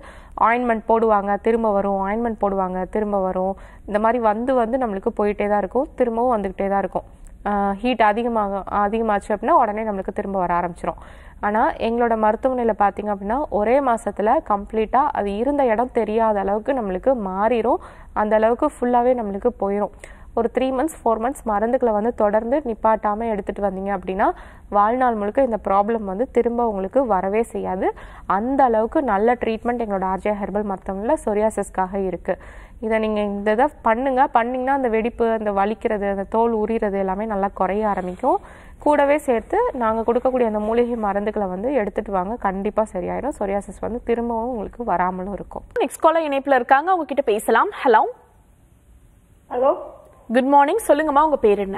ஆயின்மெண்ட் போடுவாங்க திரும்ப வரும் ஆயின்மெண்ட் போடுவாங்க திரும்ப வரும். இந்த மாதிரி வந்து வந்து நம்மளுக்கு போயிட்டே தான் இருக்கும். திரும்பவும் வந்துக்கிட்டே தான் இருக்கும். ஹீட் அதிகமாக அதிகமாச்சு அப்படின்னா உடனே நம்மளுக்கு திரும்ப வர ஆரம்பிச்சிடும் ஆனால் எங்களோட மருத்துவமனையில் பார்த்தீங்க அப்படின்னா ஒரே மாதத்தில் கம்ப்ளீட்டாக அது இருந்த இடம் தெரியாத அளவுக்கு நம்மளுக்கு மாறிடும் அந்த அளவுக்கு ஃபுல்லாகவே நம்மளுக்கு போயிடும் ஒரு த்ரீ மந்த்ஸ் ஃபோர் மந்த்ஸ் மருந்துகளை வந்து தொடர்ந்து நிப்பாட்டாமல் எடுத்துகிட்டு வந்தீங்க அப்படின்னா வாழ்நாள் முழுக்க இந்த ப்ராப்ளம் வந்து திரும்ப உங்களுக்கு வரவே செய்யாது. அந்த அளவுக்கு நல்ல ட்ரீட்மெண்ட் எங்களோட ஆர்ஜே ஹெர்பல் மருத்துவமனையில் சொரியாசிஸ்க்காக இருக்குது இதை நீங்கள் இந்த இதை பண்ணுங்க. பண்ணிங்கன்னா அந்த வெடிப்பு அந்த வலிக்கிறது அந்த தோல் உரிகிறது எல்லாமே நல்லா குறைய ஆரம்பிக்கும். கூடவே சேர்த்து நாங்கள் கொடுக்கக்கூடிய அந்த மூலிகை மருந்துகளை வந்து எடுத்துகிட்டு வாங்க. கண்டிப்பாக சரியாயிடும் சொரியாசிஸ் வந்து திரும்பவும் உங்களுக்கு வராமலும் இருக்கும். நெக்ஸ்ட் காலர் இணைப்பில் இருக்காங்க. அவங்க கிட்ட பேசலாம். ஹலோ ஹலோ குட் மார்னிங் சொல்லுங்கம்மா உங்க பேர் என்ன?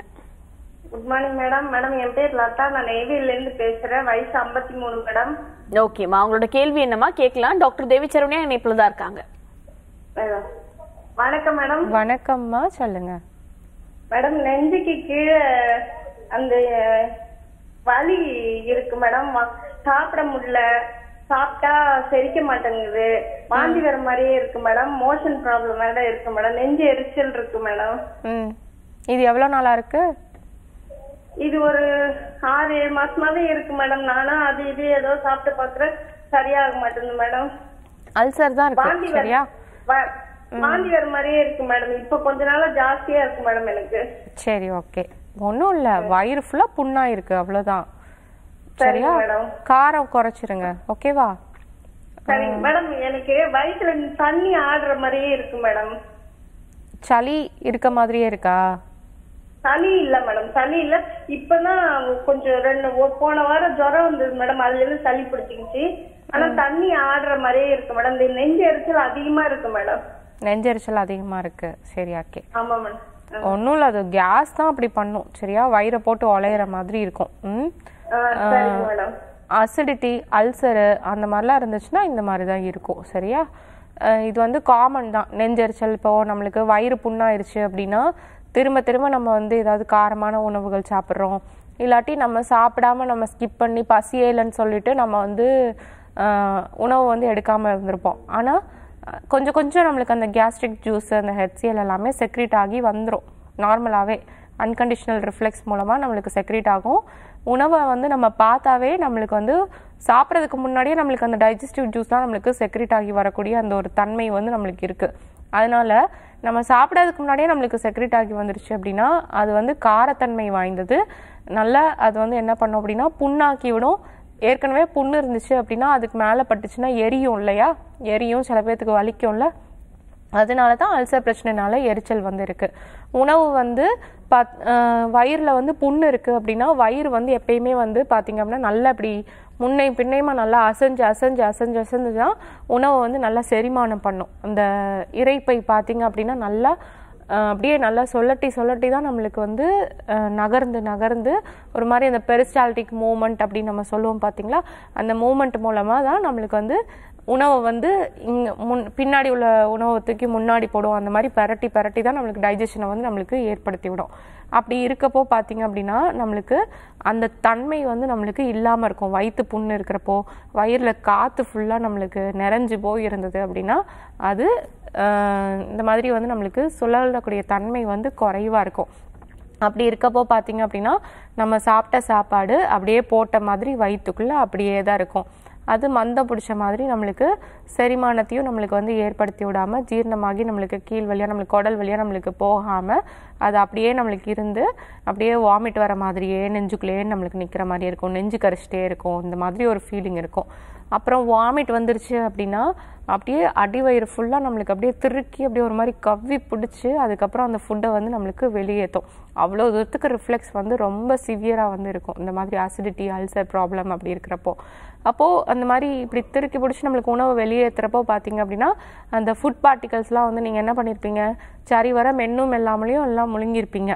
குட் மார்னிங் மேடம் மேடம் என் பேர் லதா. நான் நெய்வேலில இருந்து பேசுறேன். வயசு ஐம்பத்தி மூணு மேடம் ஓகேம்மா அவங்களோட கேள்வி என்னம்மா? கேட்கலாம். டாக்டர் தேவி சரவணியா இணைப்புல தான் இருக்காங்க? மேடம். வணக்கம் மேடம் வணக்கம்மா. சொல்லுங்க. மேடம் நெஞ்சுக்கு கீழே அந்த வலி இருக்கு மேடம் சாப்பிட முடியல. சாப்பிட்டா செரிக்க மாட்டேங்குது. வாந்தி வர மாதிரியே இருக்கு மேடம் மோஷன் ப்ராப்ளம் வேற இருக்கு மேடம் நெஞ்சு எரிச்சல் இருக்கு மேடம் இது எவ்வளோ நாளாக இருக்கு? இது ஒரு ஆறு ஏழு மாசமாவே இருக்கு மேடம் நானும் அது இது ஏதோ சாப்பிட்டு பாக்குறேன். சரியாக மாட்டேங்குது மேடம் அல்சர் தான் வாந்தி சரியா? வாந்தி வர மாதிரியே இருக்கு மேடம் இப்ப கொஞ்ச நாளா ஜாஸ்தியா இருக்கு மேடம் எனக்கு. சரி ஓகே ஒன்றும் இல்லை. வயிறு ஃபுல்லாக புண்ணா இருக்கு அவ்வளோதான் சரியா? மேடம். காரம் குறைச்சிருங்க. ஓகேவா? சரி மேடம் எனக்கு வயிற்றுல தண்ணி ஆடுற மாதிரியே இருக்கு மேடம். சளி இருக்க மாதிரியே இருக்கா? சளி இல்ல மேடம் சளி இல்ல. இப்பதான் கொஞ்சம் ரெண்டு போன வாரம் ஜுரம் வந்தது மேடம் அதுல இருந்து சளி பிடிச்சிக்கிச்சு. ஆனா தண்ணி ஆடுற மாதிரியே இருக்கு மேடம். இந்த நெஞ்சு எரிச்சல் அதிகமா இருக்கு மேடம். நெஞ்செரிச்சல் அதிகமாக இருக்கு. சரி ஓகே. ஆமா மேடம். ஒன்றும் இல்லை அது கேஸ் தான் அப்படி பண்ணும். சரியா? வயிறை போட்டு உலையிற மாதிரி இருக்கும். ம்? ஆ, சரிங்க மேடம் அசிடிட்டி அல்சரு அந்த மாதிரிலாம் இருந்துச்சுன்னா இந்த மாதிரி தான் இருக்கும். சரியா? இது வந்து காமன் தான். நெஞ்செரிச்சல் இப்போ நம்மளுக்கு வயிறு புண்ணாயிருச்சு அப்படின்னா திரும்ப திரும்ப நம்ம வந்து ஏதாவது காரமான உணவுகள் சாப்பிட்றோம். இல்லாட்டி நம்ம சாப்பிடாம நம்ம ஸ்கிப் பண்ணி பசியே இல்லைன்னு சொல்லிட்டு நம்ம வந்து உணவு வந்து எடுக்காமல் இருந்திருப்போம். ஆனால் கொஞ்சம் கொஞ்சம் நம்மளுக்கு அந்த கேஸ்ட்ரிக் ஜூஸ் அந்த ஹெச்சிஎல் எல்லாமே செக்ரீட் ஆகி வந்துடும் நார்மலாகவே அன்கண்டிஷனல் ரிஃப்ளெக்ஸ் மூலமாக நம்மளுக்கு செக்ரீட் ஆகும். உணவை வந்து நம்ம பார்த்தாவே நம்மளுக்கு வந்து சாப்பிட்றதுக்கு முன்னாடியே நம்மளுக்கு அந்த டைஜஸ்டிவ் ஜூஸ்லாம் நம்மளுக்கு செக்ரெட் ஆகி வரக்கூடிய அந்த ஒரு தன்மை வந்து நம்மளுக்கு இருக்குது அதனால நம்ம சாப்பிட்றதுக்கு முன்னாடியே நம்மளுக்கு செக்ரெட் ஆகி வந்துருச்சு அப்படின்னா அது வந்து காரத்தன்மை வாய்ந்தது. நல்லா அது வந்து என்ன பண்ணும் அப்படின்னா புண்ணாக்கி விடும். ஏற்கனவே புண்ணு இருந்துச்சு அப்படின்னா அதுக்கு மேலே பட்டுச்சுன்னா எரியும் இல்லையா? எரியும். சில பேர்த்துக்கு வலிக்கும்ல. அதனால தான் அல்சர் பிரச்சனைனால எரிச்சல் வந்து உணவு வந்து பத் வயிறில் வந்து புண்ணு இருக்குது அப்படின்னா வயிறு வந்து எப்பயுமே வந்து பார்த்திங்க அப்படின்னா நல்லா இப்படி முன்னை பின்னையுமா நல்லா அசைஞ்சு அசைஞ்சு அசைஞ்சு அசைஞ்சு தான் உணவை வந்து நல்லா செரிமானம் பண்ணும். அந்த இறைப்பை பார்த்திங்க அப்படின்னா நல்லா அப்படியே நல்லா சொல்லட்டி சொல்லட்டி தான் நம்மளுக்கு வந்து நகர்ந்து நகர்ந்து ஒரு மாதிரி அந்த பெரிஸ்டால்டிக் மூமெண்ட் அப்படின்னு நம்ம சொல்லுவோம் பார்த்தீங்களா அந்த மூமெண்ட் மூலமாக தான் நம்மளுக்கு வந்து உணவை வந்து இங்க முன் பின்னாடி உள்ள உணவை தூக்கி முன்னாடி போடும் அந்த மாதிரி பரட்டி பரட்டி தான் நம்மளுக்கு டைஜஷனை வந்து நம்மளுக்கு ஏற்படுத்தி விடும் அப்படி இருக்கப்போ பார்த்தீங்க அப்படின்னா நம்மளுக்கு அந்த தன்மை வந்து நம்மளுக்கு இல்லாமல் இருக்கும். வயிற்று புண்ணு இருக்கிறப்போ வயிறில் காற்று ஃபுல்லாக நம்மளுக்கு நிறைஞ்சு போய் இருந்தது அப்படின்னா அது இந்த மாதிரி வந்து நம்மளுக்கு சுழலக்கூடிய தன்மை வந்து குறைவாக இருக்கும். அப்படி இருக்கப்போ பார்த்தீங்க அப்படின்னா நம்ம சாப்பிட்ட சாப்பாடு அப்படியே போட்ட மாதிரி வயிற்றுக்குள்ளே அப்படியே தான் இருக்கும். அது மந்தம் பிடிச்ச மாதிரி நம்மளுக்கு செரிமானத்தையும் நம்மளுக்கு வந்து ஏற்படுத்தி விடாமல் ஜீரணமாகி நம்மளுக்கு கீழ் வழியாக நம்மளுக்கு குடல் வழியாக நம்மளுக்கு போகாமல் அது அப்படியே நம்மளுக்கு இருந்து அப்படியே வாமிட் வர மாதிரியே நெஞ்சுக்குள்ளேயே நம்மளுக்கு நிற்கிற மாதிரி இருக்கும். நெஞ்சு கரைச்சிட்டே இருக்கும். இந்த மாதிரி ஒரு ஃபீலிங் இருக்கும். அப்புறம் வாமிட் வந்துருச்சு அப்படின்னா அப்படியே அடிவயிறு ஃபுல்லாக நம்மளுக்கு அப்படியே திருக்கி அப்படியே ஒரு மாதிரி கவ்வி பிடிச்சி அதுக்கப்புறம் அந்த ஃபுட்டை வந்து நம்மளுக்கு வெளியேற்றும் அவ்வளோ தூரத்துக்கு ரிஃப்ளெக்ஸ் வந்து ரொம்ப சிவியராக வந்து இருக்கும். இந்த மாதிரி அசிடிட்டி அல்சர் ப்ராப்ளம் அப்படி இருக்கிறப்போ. அப்போது அந்த மாதிரி இப்படி திருக்கி பிடிச்சி நம்மளுக்கு உணவு வெளியேற்றுறப்போ பார்த்தீங்க அப்படின்னா அந்த ஃபுட் பார்ட்டிகல்ஸ்லாம் வந்து நீங்கள் என்ன பண்ணியிருப்பீங்க சரி வர மென்னும் எல்லாமலையும் எல்லாம் முழுங்கியிருப்பீங்க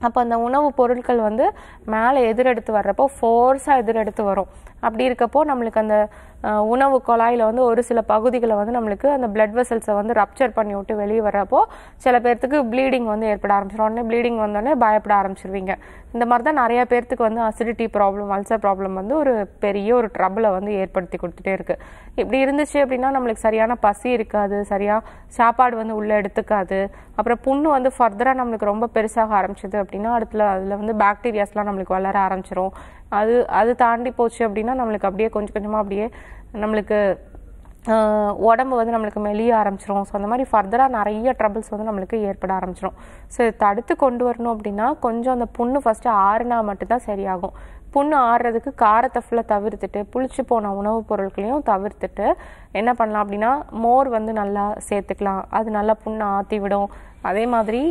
அப்போ அந்த உணவு பொருட்கள் வந்து மேலே எதிரெடுத்து வர்றப்போ ஃபோர்ஸாக எதிரெடுத்து வரும். அப்படி இருக்கப்போ நம்மளுக்கு அந்த உணவு குழாயில் வந்து ஒரு சில பகுதிகளை வந்து நம்மளுக்கு அந்த பிளட் வெசல்ஸை வந்து ரப்ச்சர் பண்ணி விட்டு வெளியே வர்றப்போ சில பேர்த்துக்கு ப்ளீடிங் வந்து ஏற்பட ஆரம்பிச்சிடும் உடனே ப்ளீடிங் வந்தோடனே பயப்பட ஆரம்பிச்சிருவீங்க. இந்த மாதிரி தான் நிறைய பேர்த்துக்கு வந்து அசிடிட்டி ப்ராப்ளம் அல்சர் ப்ராப்ளம் வந்து ஒரு பெரிய ஒரு ட்ரபிளை வந்து ஏற்படுத்தி கொடுத்துட்டே இருக்கு. இப்படி இருந்துச்சு அப்படின்னா நம்மளுக்கு சரியான பசி இருக்காது சரியா சாப்பாடு வந்து உள்ள எடுத்துக்காது. அப்புறம் புண்ணு வந்து ஃபர்தராக நம்மளுக்கு ரொம்ப பெருசாக ஆரம்பிச்சது அப்படின்னா அடுத்துல அதில் வந்து பாக்டீரியாஸ்லாம் நம்மளுக்கு வளர ஆரம்பிச்சிரும். அது அது தாண்டி போச்சு அப்படின்னா நம்மளுக்கு அப்படியே கொஞ்சம் கொஞ்சமாக அப்படியே நம்மளுக்கு உடம்பு வந்து நம்மளுக்கு மெலிய ஆரம்பிச்சிரும். ஸோ அந்த மாதிரி ஃபர்தராக நிறைய ட்ரபிள்ஸ் வந்து நம்மளுக்கு ஏற்பட ஆரம்பிச்சிரும். ஸோ இதை தடுத்து கொண்டு வரணும் அப்படின்னா கொஞ்சம் அந்த புண்ணு ஃபஸ்ட்டு ஆறுனா மட்டும்தான் சரியாகும். புண்ணு ஆறுறதுக்கு காரத்தை ஃபுல்லாக தவிர்த்துட்டு புளிச்சு போன உணவுப் பொருட்களையும் தவிர்த்துட்டு என்ன பண்ணலாம் அப்படின்னா மோர் வந்து நல்லா சேர்த்துக்கலாம். அது நல்லா புண்ணை ஆற்றி விடும். அதே மாதிரி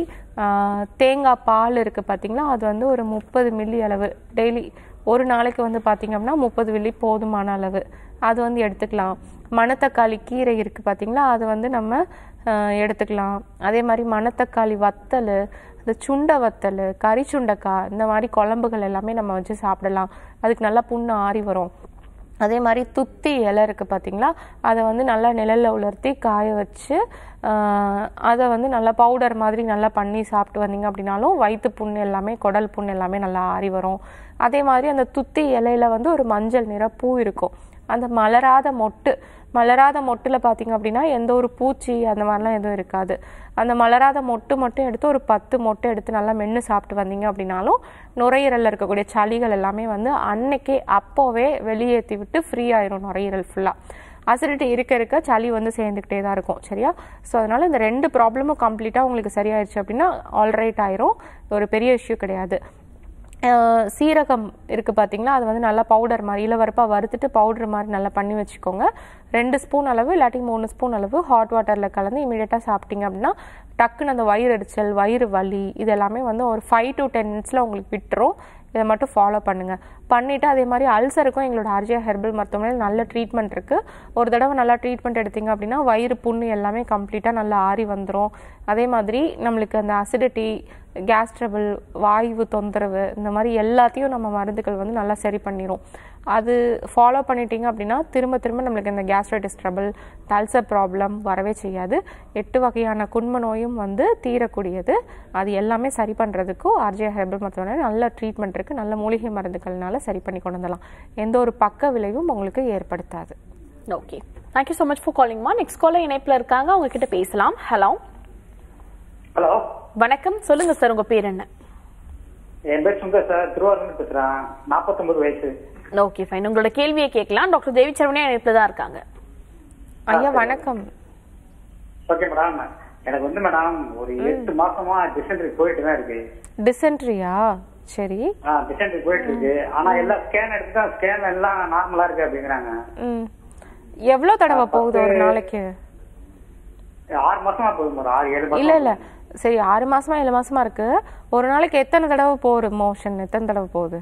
தேங்காய் பால் இருக்குது பார்த்திங்கன்னா அது வந்து ஒரு முப்பது மில்லி அளவு. டெய்லி ஒரு நாளைக்கு வந்து பார்த்திங்க அப்படின்னா முப்பது வெள்ளி போதுமான அளவு. அது வந்து எடுத்துக்கலாம். மணத்தக்காளி கீரை இருக்குது பார்த்தீங்களா அது வந்து நம்ம எடுத்துக்கலாம். அதே மாதிரி மணத்தக்காளி வத்தல் இந்த சுண்டை வத்தல் கறி சுண்டைக்காய் இந்த மாதிரி குழம்புகள் எல்லாமே நம்ம வச்சு சாப்பிடலாம். அதுக்கு நல்லா புண்ணு ஆறி வரும். அதே மாதிரி துத்தி இலை இருக்குது பார்த்தீங்களா அதை வந்து நல்லா நிழலில் உலர்த்தி காய வச்சு அதை வந்து நல்லா பவுடர் மாதிரி நல்லா பண்ணி சாப்பிட்டு வந்தீங்க அப்படின்னாலும் வயிற்று புண் எல்லாமே குடல் புண் எல்லாமே நல்லா ஆறி வரும். அதே மாதிரி அந்த துத்தி இலையில வந்து ஒரு மஞ்சள் நிற பூ இருக்கும். அந்த மலராத மொட்டு மலராத மொட்டில் பார்த்தீங்க அப்படின்னா எந்த ஒரு பூச்சி அந்த மாதிரிலாம் எதுவும் இருக்காது. அந்த மலராத மொட்டு மட்டும் எடுத்து ஒரு பத்து மொட்டை எடுத்து நல்லா மென்று சாப்பிட்டு வந்தீங்க அப்படின்னாலும் நுரையீரலில் இருக்கக்கூடிய சளிகள் எல்லாமே வந்து அன்னைக்கே அப்போவே வெளியேற்றி விட்டு ஃப்ரீ ஆயிரும் நுரையீரல் ஃபுல்லாக அசிடிட்டி இருக்க இருக்க சளி வந்து சேர்ந்துக்கிட்டே தான் இருக்கும் சரியா? ஸோ அதனால இந்த ரெண்டு ப்ராப்ளமும் கம்ப்ளீட்டாக உங்களுக்கு சரியாயிருச்சு அப்படின்னா ஆல்ரைட் ஆயிரும். ஒரு பெரிய இஷ்யூ கிடையாது. சீரகம் இருக்குது பார்த்தீங்களா அது வந்து நல்லா பவுடர் மாதிரி இளவரப்பாக வறுத்துட்டு பவுடர் மாதிரி நல்லா பண்ணி வச்சுக்கோங்க. ரெண்டு ஸ்பூன் அளவு இல்லாட்டி மூணு ஸ்பூன் அளவு ஹாட் வாட்டரில் கலந்து இமீடியட்டாக சாப்பிட்டீங்க அப்படின்னா டக்குன்னு அந்த வயிறு எரிச்சல் வயிறு வலி இது எல்லாமே வந்து ஒரு ஃபைவ் டு டென் மினிட்ஸில் உங்களுக்கு விட்டுரும். இதை மட்டும் ஃபாலோ பண்ணுங்கள் பண்ணிவிட்டு அதே மாதிரி அல்சருக்கும் எங்களோட ஆர்ஜியா ஹெர்பல் மருத்துவமனையில் நல்ல ட்ரீட்மெண்ட் இருக்குது ஒரு தடவை நல்லா ட்ரீட்மெண்ட் எடுத்தீங்க அப்படின்னா வயிறு புண்ணு எல்லாமே கம்ப்ளீட்டாக நல்லா ஆறி வந்துடும் அதே மாதிரி நம்மளுக்கு அந்த அசிடிட்டி கேஸ் ட்ரபிள் வாய்வு தொந்தரவு இந்த மாதிரி எல்லாத்தையும் நம்ம மருந்துகள் வந்து நல்லா சரி பண்ணிடும் அது ஃபாலோ பண்ணிட்டீங்க அப்படின்னா திரும்ப திரும்ப நம்மளுக்கு இந்த கேஸ்ட்ரைட்டிஸ் ட்ரபிள் அல்சர் ப்ராப்ளம் வரவே செய்யாது. எட்டு வகையான குண்ம நோயும் வந்து தீரக்கூடியது. அது எல்லாமே சரி பண்ணுறதுக்கும் ஆர்ஜே ஹெர்பல் மருத்துவமனை நல்ல ட்ரீட்மெண்ட் இருக்குது நல்ல மூலிகை மருந்துகள்னால சரி பண்ணி கொண்டு வந்துடலாம் எந்த ஒரு பக்க விளைவும் உங்களுக்கு ஏற்படுத்தாது. Okay thank you so much for காலிங்மா next caller இணைப்பில் இருக்காங்க. அவங்க கிட்ட பேசலாம். ஹலோ ஹலோ வணக்கம். சொல்லுங்க சார் உங்க பேர் என்ன? என் பேர் சுந்தர் சார் திருவாரூர் பேசுறேன். நாற்பத்தொன்பது வயசு. ஓகே ஃபைன் உங்களோட கேள்வியை கேட்கலாம். டாக்டர் தேவி சரவணியா இணைப்பில் தான் இருக்காங்க. ஐயா வணக்கம். ஓகே மேடம் எனக்கு வந்து மேடம் ஒரு எட்டு மாசமா டிசென்ட்ரி போயிட்டு தான் இருக்கு. டிசென்ட்ரியா சரி. ஆ டிசென்ட்ரி போயிட்டு இருக்கு ஆனா எல்லாம் ஸ்கேன் எடுத்துட்டா ஸ்கேன் எல்லாம் நார்மலா இருக்கு அப்படிங்கிறாங்க. ம். எவ்வளோ தடவை போகுது ஒரு நாளைக்கு? ஆறு மாசமா போகுது ஆறு ஏழு இல்ல இல்ல. சரி ஆறு மாசமா ஏழு மாசமா இருக்கு. ஒரு நாளைக்கு எத்தனை தடவை போகுது மோஷன் எத்தனை தடவை போகுது?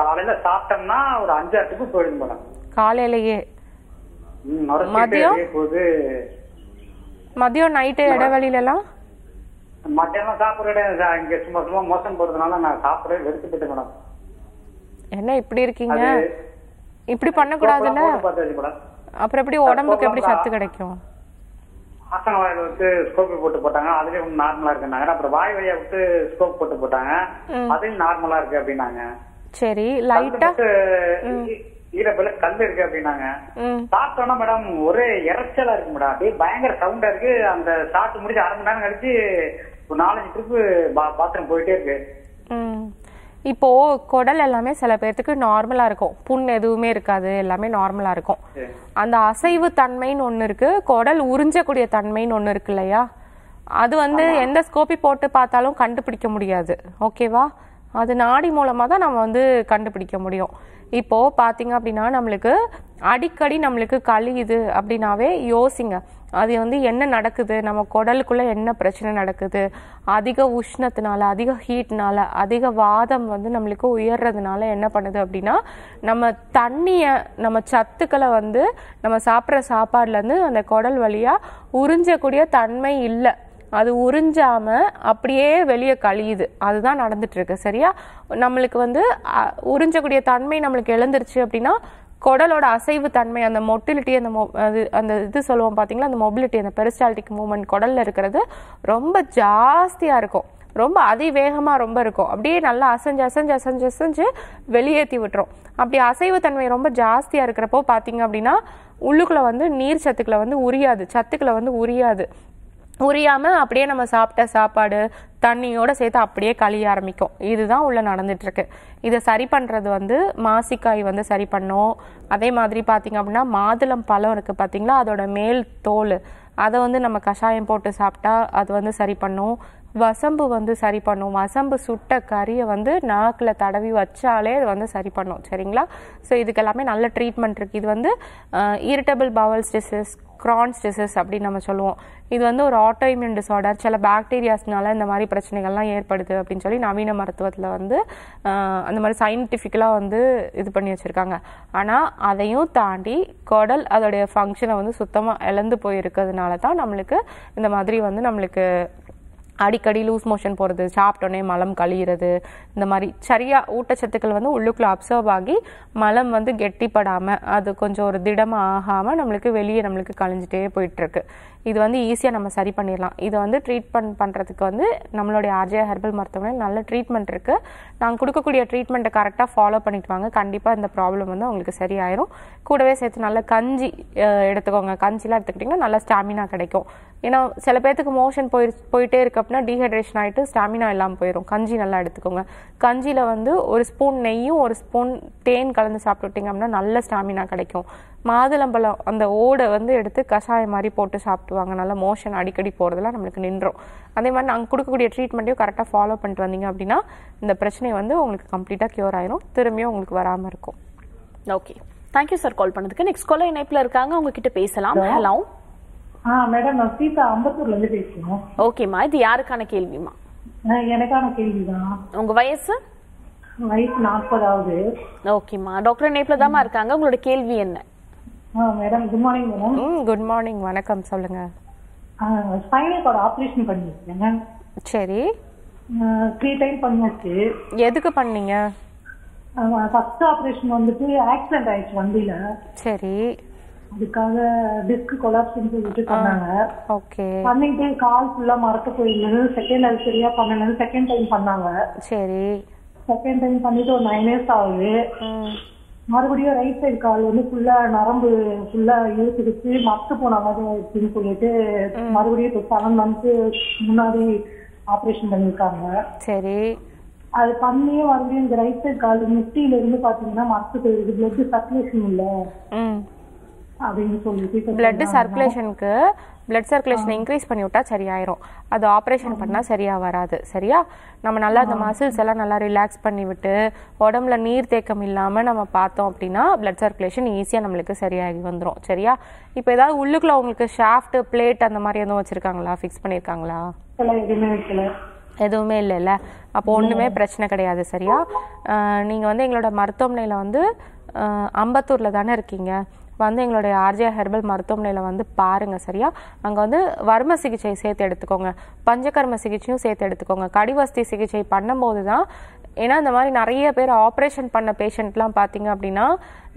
காலையில சாப்பிட்டோம்னா ஒரு அஞ்சு ஆட்டுக்கு போயிடுது மேடம். காலையிலேயே? மதியம்? மதியம் நைட்டு இடைவெளியில எல்லாம் மத்தியானம் சாப்பிடுற இங்க சும்மா சும்மா மோசம் போறதுனால நான் சாப்பிடவே வெறுத்துக்கிட்டேன் மேடம். என்ன இப்படி இருக்கீங்க? இப்படி பார்த்தாச்சு மேடம். அப்புறம் எப்படி உடம்புக்கு எப்படி சத்து கிடைக்கும்? ஆசன வாயில விட்டு ஸ்கோப் போட்டு போட்டாங்க. அதுலயும் ஒன்றும் நார்மலா இருக்குனாங்க அப்புறம் வாய் வழியா விட்டு ஸ்கோப் போட்டு போட்டாங்க. அதுலயும் நார்மலா இருக்கு அப்படின்னாங்க. சரி லைட்டா ஈரப்பல கல் இருக்கு அப்படின்னாங்க. சாப்பிட்டோம்னா மேடம் ஒரே இறைச்சலா இருக்கு மேடம் அப்படியே பயங்கர சவுண்டா இருக்கு. அந்த சாப்பிட்டு முடிச்சு அரை மணி நேரம் கழிச்சு ஒரு நாலஞ்சு ட்ரிப்பு பாத்ரூம் போயிட்டே இருக்கு. ம் இப்போ குடல் எல்லாமே சில பேர்த்துக்கு நார்மலா இருக்கும். புண் எதுவுமே இருக்காது எல்லாமே நார்மலா இருக்கும். அந்த அசைவு தன்மைன்னு ஒண்ணு இருக்கு குடல் உறிஞ்சக்கூடிய தன்மைன்னு ஒண்ணு இருக்கு இல்லையா? அது வந்து எந்த ஸ்கோப்பி போட்டு பார்த்தாலும் கண்டுபிடிக்க முடியாது. ஓகேவா அது நாடி மூலமா தான் நம்ம வந்து கண்டுபிடிக்க முடியும். இப்போது பார்த்தீங்க அப்படின்னா நம்மளுக்கு அடிக்கடி நம்மளுக்கு கழியுது அப்படின்னாவே யோசிங்க. அது வந்து என்ன நடக்குது? நம்ம குடலுக்குள்ளே என்ன பிரச்சனை நடக்குது? அதிக உஷ்ணத்தினால அதிக ஹீட்னால அதிக வாதம் வந்து நம்மளுக்கு உயர்றதுனால என்ன பண்ணுது அப்படின்னா நம்ம தண்ணியை நம்ம சத்துக்களை வந்து நம்ம சாப்பிட்ற சாப்பாடுலேருந்து அந்த குடல் வழியாக உறிஞ்சக்கூடிய தன்மை இல்லை. அது உறிஞ்சாமல் அப்படியே வெளியே கழியுது. அதுதான் நடந்துட்டுருக்கு சரியா? நம்மளுக்கு வந்து உறிஞ்சக்கூடிய தன்மை நம்மளுக்கு எழுந்துருச்சு அப்படின்னா குடலோட அசைவு தன்மை அந்த மொட்டிலிட்டி அந்த மொ அது அந்த இது சொல்லுவோம் பார்த்தீங்களா அந்த மொபிலிட்டி அந்த பெரிஸ்டால்டிக் மூமெண்ட் குடலில் இருக்கிறது ரொம்ப ஜாஸ்தியாக இருக்கும். ரொம்ப அதிவேகமாக ரொம்ப இருக்கும். அப்படியே நல்லா அசைஞ்சு அசைஞ்சு அசைஞ்சு அசைஞ்சு வெளியேற்றி விட்டுரும். அப்படி அசைவு தன்மை ரொம்ப ஜாஸ்தியாக இருக்கிறப்போ பார்த்தீங்க அப்படின்னா உள்ளுக்குள்ளே வந்து நீர் சத்துக்களை வந்து உரியாது. சத்துக்களை வந்து உரியாது. உரியாமல் அப்படியே நம்ம சாப்பிட்ட சாப்பாடு தண்ணியோடு சேர்த்து அப்படியே கழிய ஆரம்பிக்கும். இதுதான் உள்ளே நடந்துட்டுருக்கு. இதை சரி பண்ணுறது வந்து மாசிக்காய் வந்து சரி பண்ணும். அதே மாதிரி பார்த்திங்க அப்படின்னா மாதுளம் பழம் இருக்குது பார்த்திங்களா அதோட மேல் தோல். அதை வந்து நம்ம கஷாயம் போட்டு சாப்பிட்டா அது வந்து சரி பண்ணும். வசம்பு வந்து சரி பண்ணும். வசம்பு சுட்ட கறியை வந்து நாக்கில் தடவி வச்சாலே அது வந்து சரி பண்ணும். சரிங்களா? ஸோ இதுக்கு எல்லாமே நல்ல ட்ரீட்மெண்ட் இருக்குது இது வந்து irritable bowels disease Crohn's disease அப்படின்னு நம்ம சொல்லுவோம். இது வந்து ஒரு ஆட்டோஇம்யூன் டிசார்டர் சில பாக்டீரியாஸ்னால இந்த மாதிரி பிரச்சனைகள்லாம் ஏற்படுது அப்படின்னு சொல்லி நவீன மருத்துவத்தில் வந்து அந்த மாதிரி சயின்டிஃபிக்கலாக வந்து இது பண்ணி வச்சுருக்காங்க. ஆனால் அதையும் தாண்டி குடல் அதோடைய ஃபங்க்ஷனை வந்து சுத்தமாக இழந்து போயிருக்கிறதுனால தான் நம்மளுக்கு இந்த மாதிரி வந்து நம்மளுக்கு அடிக்கடி லூஸ் மோஷன் போகிறது சாப்பிட்டோன்னே மலம் கழியிறது இந்த மாதிரி சரியாக ஊட்டச்சத்துக்கள் வந்து உள்ளுக்குள்ளே அப்சர்வ் ஆகி மலம் வந்து கெட்டிப்படாமல் அது கொஞ்சம் ஒரு திடமாக ஆகாமல் நம்மளுக்கு வெளியே நம்மளுக்கு கழிஞ்சிட்டே போயிட்டுருக்கு. இது வந்து ஈஸியாக நம்ம சரி பண்ணிடலாம். இதை வந்து ட்ரீட்மெண்ட் பண்ணுறதுக்கு வந்து நம்மளுடைய ஆர்ஜே ஹெர்பல் மருத்துவமனை நல்ல ட்ரீட்மெண்ட் இருக்குது நாங்கள் கொடுக்கக்கூடிய ட்ரீட்மெண்ட்டை கரெக்டாக ஃபாலோ பண்ணிட்டு வாங்க. கண்டிப்பாக இந்த ப்ராப்ளம் வந்து உங்களுக்கு சரியாயிரும். கூடவே சேர்த்து நல்ல கஞ்சி எடுத்துக்கோங்க. கஞ்சிலாம் எடுத்துக்கிட்டிங்கன்னா நல்ல ஸ்டாமினா கிடைக்கும். ஏன்னா சில பேர்த்துக்கு மோஷன் போய் போயிட்டே இருக்கு அப்படின்னா டீஹைட்ரேஷன் ஆகிட்டு ஸ்டாமினா இல்லாமல் போயிடும் கஞ்சி நல்லா எடுத்துக்கோங்க. கஞ்சியில் வந்து ஒரு ஸ்பூன் நெய்யும் ஒரு ஸ்பூன் தேன் கலந்து சாப்பிட்டுட்டிங்க அப்படின்னா நல்ல ஸ்டாமினா கிடைக்கும். மாதுளம்பழம் அந்த ஓடை வந்து எடுத்து கஷாயம் மாதிரி போட்டு சாப்பிடுவாங்க. நல்லா மோஷன் அடிக்கடி போகிறதுலாம் நம்மளுக்கு நின்றோம். அதே மாதிரி நாங்கள் கொடுக்கக்கூடிய ட்ரீட்மெண்ட்டையும் கரெக்டாக ஃபாலோ பண்ணிட்டு வந்தீங்க அப்படின்னா இந்த பிரச்சனை வந்து உங்களுக்கு கம்ப்ளீட்டாக க்யூர் ஆயிரும். திரும்பியும் உங்களுக்கு வராமல் இருக்கும். ஓகே தேங்க்யூ சார் கால் பண்ணதுக்கு. நெக்ஸ்ட் காலர் இணைப்புல இருக்காங்க. உங்ககிட்ட பேசலாம். ஹலோ ஆ மேடம் நான் சீதா அம்பத்தூர்ல இருந்து பேசுறோம் ஓகேம்மா இது யாருக்கான கேள்விமா எனக்கான கேள்விதான். உங்க வயசு? வயசு நாற்பதாவது. ஓகேம்மா டாக்டர் தாம்மா இருக்காங்க. உங்களோட கேள்வி என்ன? Madam good morning madam good morning வணக்கம். சொல்லுங்கள் ஸ்பைனல் கார்டு ஆப்ரேஷன் பண்ணியிருக்கேன் சரி. த்ரீ டைம் பண்ணியாச்சு. எதுக்கு பண்ணீங்க? ஃபர்ஸ்ட் ஆப்ரேஷன் வந்துட்டு ஆக்சிடென்ட் ஆயிடுச்சு வண்டியில. சரி. அதுக்காக டிஸ்க் கொலாப்ஸ்னு சொல்லிட்டு பண்ணாங்க. ஓகே. பண்ணிட்டு கால் ஃபுல்லா மரத்து போயிருந்தது. செகண்ட் அது சரியா பண்ணல செகண்ட் டைம் பண்ணாங்க. சரி. செகண்ட் டைம் பண்ணிட்டு ஒரு நைன் இயர்ஸ் ஆகுது. மறுபடியும் ரைட் சைடு கால் வந்து ஃபுல்லா நரம்பு ஃபுல்லா இழுத்துடுச்சு மத்து போன மாதிரி ஆயிடுச்சுன்னு சொல்லிட்டு மறுபடியும் இப்போ செவன் மந்த்ஸ் முன்னாடி ஆபரேஷன் பண்ணியிருக்காங்க. சரி. அது பண்ணியே மறுபடியும் இந்த ரைட் சைடு கால் முட்டியில இருந்து பாத்தீங்கன்னா மத்து போயிருக்கு பிளட் சர்க்குலேஷன் இல்ல. அப்படின்னு சொல்லிட்டு பிளட் சர்க்குலேஷனுக்கு பிளட் சர்க்குலேஷன் இன்க்ரீஸ் பண்ணி விட்டா சரியாயிரும். அது ஆப்ரேஷன் பண்ணா சரியா வராது. சரியா? நம்ம நல்லா அந்த மசில்ஸ் எல்லாம் நல்லா ரிலாக்ஸ் பண்ணி விட்டு உடம்புல நீர் தேக்கம் இல்லாம நம்ம பார்த்தோம் அப்படின்னா பிளட் சர்க்குலேஷன் ஈஸியா நம்மளுக்கு சரியாகி வந்துரும். சரியா? இப்போ ஏதாவது உள்ளுக்குள்ள உங்களுக்கு ஷாஃப்ட் பிளேட் அந்த மாதிரி எதுவும் வச்சிருக்காங்களா? ஃபிக்ஸ் பண்ணிருக்காங்களா? எதுவுமே இல்லைல்ல? அப்போ ஒன்றுமே பிரச்சனை கிடையாது. சரியா? நீங்கள் வந்து எங்களோட மருத்துவமனையில் வந்து அம்பத்தூரில் தானே இருக்கீங்க. வந்து எங்களுடைய ஆர்ஜே ஹெர்பல் மருத்துவமனையில் வந்து பாருங்கள் சரியா? அங்கே வந்து வர்ம சிகிச்சை சேர்த்து எடுத்துக்கோங்க. பஞ்சகர்ம சிகிச்சையும் சேர்த்து எடுத்துக்கோங்க. கடிவஸ்தி சிகிச்சை பண்ணும்போது தான் ஏன்னா இந்த மாதிரி நிறைய பேர் ஆப்ரேஷன் பண்ண பேஷண்ட்லாம் பார்த்தீங்க அப்படின்னா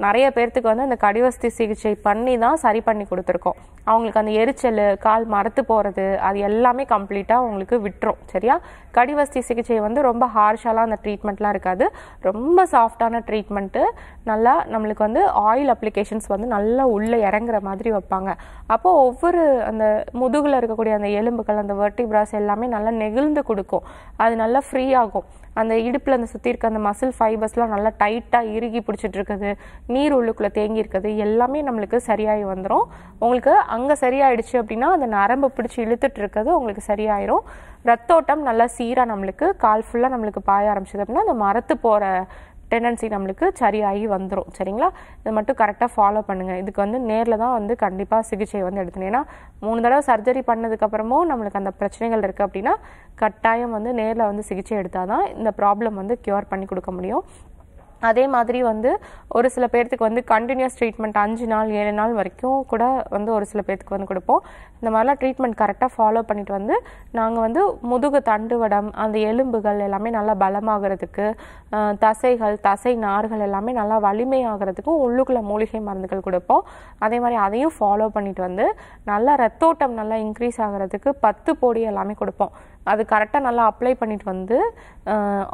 நிறைய பேர்த்துக்கு வந்து அந்த கடிவஸ்தி சிகிச்சை பண்ணி தான் சரி பண்ணி கொடுத்துருக்கோம். அவங்களுக்கு அந்த எரிச்சல் கால் மரத்து போகிறது அது எல்லாமே கம்ப்ளீட்டாக அவங்களுக்கு விட்டுரும் சரியா? கடிவஸ்தி சிகிச்சை வந்து ரொம்ப ஹார்ஷாலாம் அந்த ட்ரீட்மெண்ட்லாம் இருக்காது. ரொம்ப சாஃப்டான ட்ரீட்மெண்ட்டு நல்லா நம்மளுக்கு வந்து ஆயில் அப்ளிகேஷன்ஸ் வந்து நல்லா உள்ளே இறங்குற மாதிரி வைப்பாங்க. அப்போது ஒவ்வொரு அந்த முதுகில் இருக்கக்கூடிய அந்த எலும்புகள் அந்த வெர்டிபிராஸ் எல்லாமே நல்லா நெகிழ்ந்து கொடுக்கும். அது நல்லா ஃப்ரீ ஆகும். அந்த இடுப்பில் அந்த சுற்றி இருக்க அந்த மசில் ஃபைபர்ஸ்லாம் நல்லா டைட்டாக இறுகி பிடிச்சிட்டு இருக்குது. நீர் உள்ளுக்குள்ளே தேங்கி இருக்குது. எல்லாமே நம்மளுக்கு சரியாகி வந்துடும் உங்களுக்கு அங்கே சரியாயிடுச்சு அப்படின்னா அந்த நரம்பு பிடிச்சி இழுத்துட்டு இருக்கிறது உங்களுக்கு சரியாயிரும். ரத்தோட்டம் நல்லா சீராக நம்மளுக்கு கால் ஃபுல்லாக நம்மளுக்கு பாய ஆரம்பிச்சது அப்படின்னா அந்த மரத்து போகிற டெண்டன்சி நம்மளுக்கு சரியாகி வந்துடும் சரிங்களா? இதை மட்டும் கரெக்டாக ஃபாலோ பண்ணுங்கள் இதுக்கு வந்து நேரில் தான் வந்து கண்டிப்பாக சிகிச்சை வந்து எடுக்கணும் ஏன்னா மூணு தடவை சர்ஜரி பண்ணதுக்கப்புறமும் நம்மளுக்கு அந்த பிரச்சனைகள் இருக்குது அப்படின்னா கட்டாயம் வந்து நேரில் வந்து சிகிச்சை எடுத்தால் தான் இந்த ப்ராப்ளம் வந்து க்யூர் பண்ணி கொடுக்க முடியும். அதே மாதிரி வந்து ஒரு சில பேர்த்துக்கு வந்து கண்டினியூஸ் ட்ரீட்மெண்ட் அஞ்சு நாள் ஏழு நாள் வரைக்கும் கூட வந்து ஒரு சில பேர்த்துக்கு வந்து கொடுப்போம். இந்த மாதிரிலாம் ட்ரீட்மெண்ட் கரெக்டாக ஃபாலோ பண்ணிட்டு வந்து நாங்கள் வந்து முதுகு தண்டுவடம் அந்த எலும்புகள் எல்லாமே நல்லா பலமாகிறதுக்கு தசைகள் தசை நார்கள் எல்லாமே நல்லா வலிமையாகிறதுக்கும் உள்ளுக்குள்ள மூலிகை மருந்துகள் கொடுப்போம். அதே மாதிரி அதையும் ஃபாலோ பண்ணிட்டு வந்து நல்லா ரத்தோட்டம் நல்லா இன்க்ரீஸ் ஆகிறதுக்கு பத்து பொடி எல்லாமே கொடுப்போம். அது கரெக்டாக நல்லா அப்ளை பண்ணிட்டு வந்து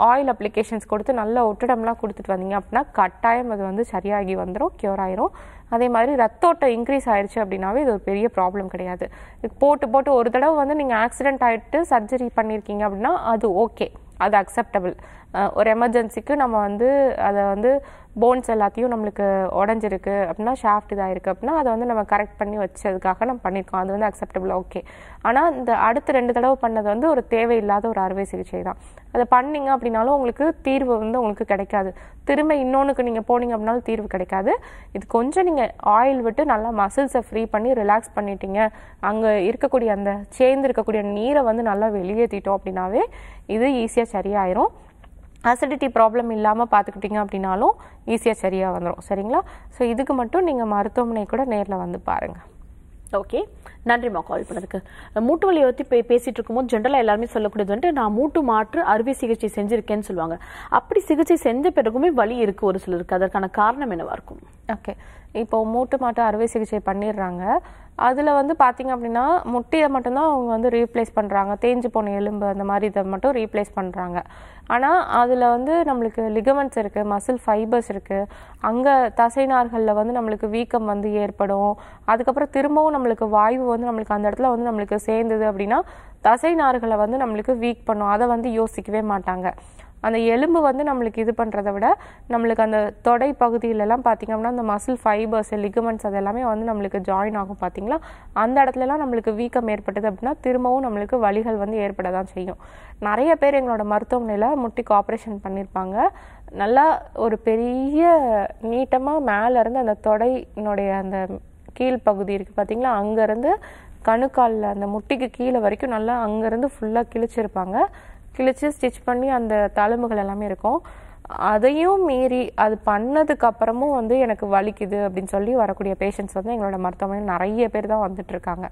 ஆயில் அப்ளிகேஷன்ஸ் கொடுத்து நல்ல ஒட்டிடம்லாம் கொடுத்துட்டு வந்தீங்க அப்படின்னா கட்டாயம் அது வந்து சரியாகி வந்துடும் க்யூர் ஆயிரும். அதே மாதிரி ரத்தோட்டம் இன்க்ரீஸ் ஆயிடுச்சு அப்படின்னாவே இது ஒரு பெரிய ப்ராப்ளம் கிடையாது. போட்டு போட்டு ஒரு தடவை வந்து நீங்கள் ஆக்சிடென்ட் ஆகிட்டு சர்ஜரி பண்ணியிருக்கீங்க அப்படின்னா அது ஓகே அது அக்செப்டபிள் ஒரு எமர்ஜென்சிக்கு நம்ம வந்து அதை வந்து போன்ஸ் எல்லாத்தையும் நம்மளுக்கு உடஞ்சிருக்கு அப்படின்னா ஷாஃப்ட் இதாகிருக்கு அப்படின்னா அதை வந்து நம்ம கரெக்ட் பண்ணி வச்சதுக்காக நம்ம பண்ணியிருக்கோம். அது வந்து அக்செப்டபிள் ஓகே ஆனால் இந்த அடுத்த ரெண்டு தடவை பண்ணது வந்து ஒரு தேவையில்லாத ஒரு அறுவை சிகிச்சை தான். அதை பண்ணீங்க அப்படின்னாலும் உங்களுக்கு தீர்வு வந்து உங்களுக்கு கிடைக்காது. திரும்ப இன்னொன்றுக்கு நீங்கள் போனீங்க அப்படின்னாலும் தீர்வு கிடைக்காது. இது கொஞ்சம் நீங்கள் ஆயில் விட்டு நல்லா மசில்ஸை ஃப்ரீ பண்ணி ரிலாக்ஸ் பண்ணிட்டீங்க. அங்கே இருக்கக்கூடிய அந்த சேர்ந்து இருக்கக்கூடிய நீரை வந்து நல்லா வெளியேற்றிட்டோம் அப்படின்னாவே இது ஈஸியாக சரியாயிரும். அசிடிட்டி ப்ராப்ளம் இல்லாமல் பார்த்துக்கிட்டீங்க அப்படின்னாலும் ஈஸியாக சரியாக வந்துடும் சரிங்களா? ஸோ இதுக்கு மட்டும் நீங்கள் மருத்துவமனை கூட நேரில் வந்து பாருங்கள் ஓகே நன்றிம்மா கால் பண்ணதுக்கு. மூட்டு வலியை பற்றி பே பேசிட்டு இருக்கும்போது ஜென்ரலாக எல்லாருமே சொல்லக்கூடியது வந்துட்டு நான் மூட்டு மாற்று அறுவை சிகிச்சை செஞ்சிருக்கேன்னு சொல்லுவாங்க. அப்படி சிகிச்சை செஞ்ச பிறகுமே வலி இருக்கு ஒரு சிலருக்கு. அதற்கான காரணம் என்னவா இருக்கும்? ஓகே இப்போ மூட்டு மாட்டு அறுவை சிகிச்சை பண்ணிடுறாங்க. அதில் வந்து பார்த்திங்க அப்படின்னா முட்டியை மட்டும்தான் அவங்க வந்து ரீப்ளேஸ் பண்ணுறாங்க தேஞ்சு போன எலும்பு அந்த மாதிரி இதை மட்டும் ரீப்ளேஸ் பண்ணுறாங்க ஆனால் அதில் வந்து நம்மளுக்கு லிகமெண்ட்ஸ் இருக்குது மசில் ஃபைபர்ஸ் இருக்குது அங்கே தசைநார்களில் வந்து நம்மளுக்கு வீக்கம் வந்து ஏற்படும். அதுக்கப்புறம் திரும்பவும் நம்மளுக்கு வாயு வந்து நம்மளுக்கு அந்த இடத்துல வந்து நம்மளுக்கு சேர்ந்தது அப்படின்னா தசைநார்களை வந்து நம்மளுக்கு வீக் பண்ணும். அதை வந்து யோசிக்கவே மாட்டாங்க. அந்த எலும்பு வந்து நம்மளுக்கு இது பண்ணுறத விட நம்மளுக்கு அந்த தொடை பகுதியிலலாம் பார்த்திங்க அப்படின்னா அந்த மசில் ஃபைபர்ஸ் லிகமெண்ட்ஸ் அது எல்லாமே வந்து நம்மளுக்கு ஜாயின் ஆகும் பார்த்திங்களா அந்த இடத்துலலாம் நம்மளுக்கு வீக்கம் ஏற்பட்டது அப்படின்னா திரும்பவும் நம்மளுக்கு வலிகள் வந்து ஏற்பட தான் செய்யும். நிறைய பேர் எங்களோட மருத்துவமனையில் முட்டிக்கு ஆப்ரேஷன் பண்ணியிருப்பாங்க நல்லா ஒரு பெரிய நீட்டமாக மேலேருந்து அந்த தொடையினுடைய அந்த கீழ்ப்பகுதி இருக்குது பார்த்திங்களா அங்கேருந்து கணுக்காலில் அந்த முட்டிக்கு கீழே வரைக்கும் நல்லா அங்கேருந்து ஃபுல்லாக கிழிச்சிருப்பாங்க. கிழிச்சு ஸ்டிச் பண்ணி அந்த தழும்புகள் எல்லாமே இருக்கும். அதையும் மீறி அது பண்ணதுக்கு அப்புறமும் வந்து எனக்கு வலிக்குது அப்படின்னு சொல்லி வரக்கூடிய பேஷண்ட்ஸ் வந்து எங்களோட மருத்துவமனையில் நிறைய பேர் தான் வந்துட்டு இருக்காங்க.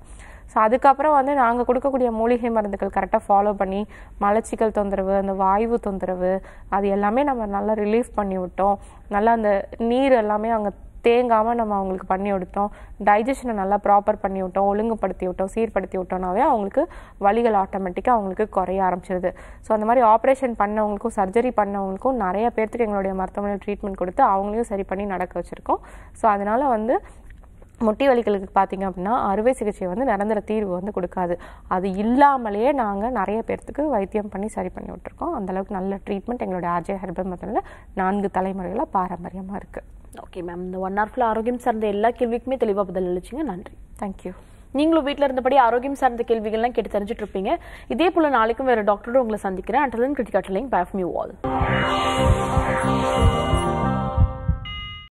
ஸோ அதுக்கப்புறம் வந்து நாங்கள் கொடுக்கக்கூடிய மூலிகை மருந்துகள் கரெக்டாக ஃபாலோ பண்ணி மலச்சிக்கல் தொந்தரவு அந்த வாய்வு தொந்தரவு அது எல்லாமே நம்ம நல்லா ரிலீஃப் பண்ணி விட்டோம். நல்லா அந்த நீர் எல்லாமே அங்கே தேங்காமல் நம்ம அவங்களுக்கு பண்ணி விட்டோம் டைஜஷனை நல்லா ப்ராப்பர் பண்ணி விட்டோம். ஒழுங்குபடுத்தி விட்டோம். சீர்படுத்தி விட்டோம்னாவே அவங்களுக்கு வலிகள் ஆட்டோமேட்டிக்காக அவங்களுக்கு குறைய ஆரம்பிச்சிருது. ஸோ அந்த மாதிரி ஆப்ரேஷன் பண்ணவங்களுக்கும் சர்ஜரி பண்ணவங்களுக்கும் நிறைய பேர்த்துக்கு எங்களுடைய மருத்துவமனையில் ட்ரீட்மெண்ட் கொடுத்து அவங்களையும் சரி பண்ணி நடக்க வச்சுருக்கோம். ஸோ அதனால் வந்து முட்டி வலிகளுக்கு பார்த்தீங்க அப்படின்னா அறுவை சிகிச்சை வந்து நிரந்தர தீர்வு வந்து கொடுக்காது. அது இல்லாமலேயே நாங்கள் நிறைய பேர்த்துக்கு வைத்தியம் பண்ணி சரி பண்ணி விட்டுருக்கோம். அந்தளவுக்கு நல்ல ட்ரீட்மெண்ட் எங்களுடைய ஆர்ஜே ஹெர்பல் மருத்துவத்தில் நான்கு தலைமுறைகளாக பாரம்பரியமாக இருக்குது ஓகே மேம் இந்த ஒன் ஹவர்ஃபுல் ஆரோக்கியம் சார்ந்த எல்லா கேள்விக்குமே தெளிவாக பதில் அளிச்சிங்க. நன்றி. தேங்க்யூ நீங்களும் வீட்டில் இருந்தபடி ஆரோக்கியம் சார்ந்த கேள்விகள்லாம் கேட்டு தெரிஞ்சுட்டு இருப்பீங்க இதே போல நாளைக்கும் வேற டாக்டரோட உங்களை சந்திக்கிறேன். அண்டலன் கிரிட்டிகாட்டலிங் பேஃப் மியூ ஆல்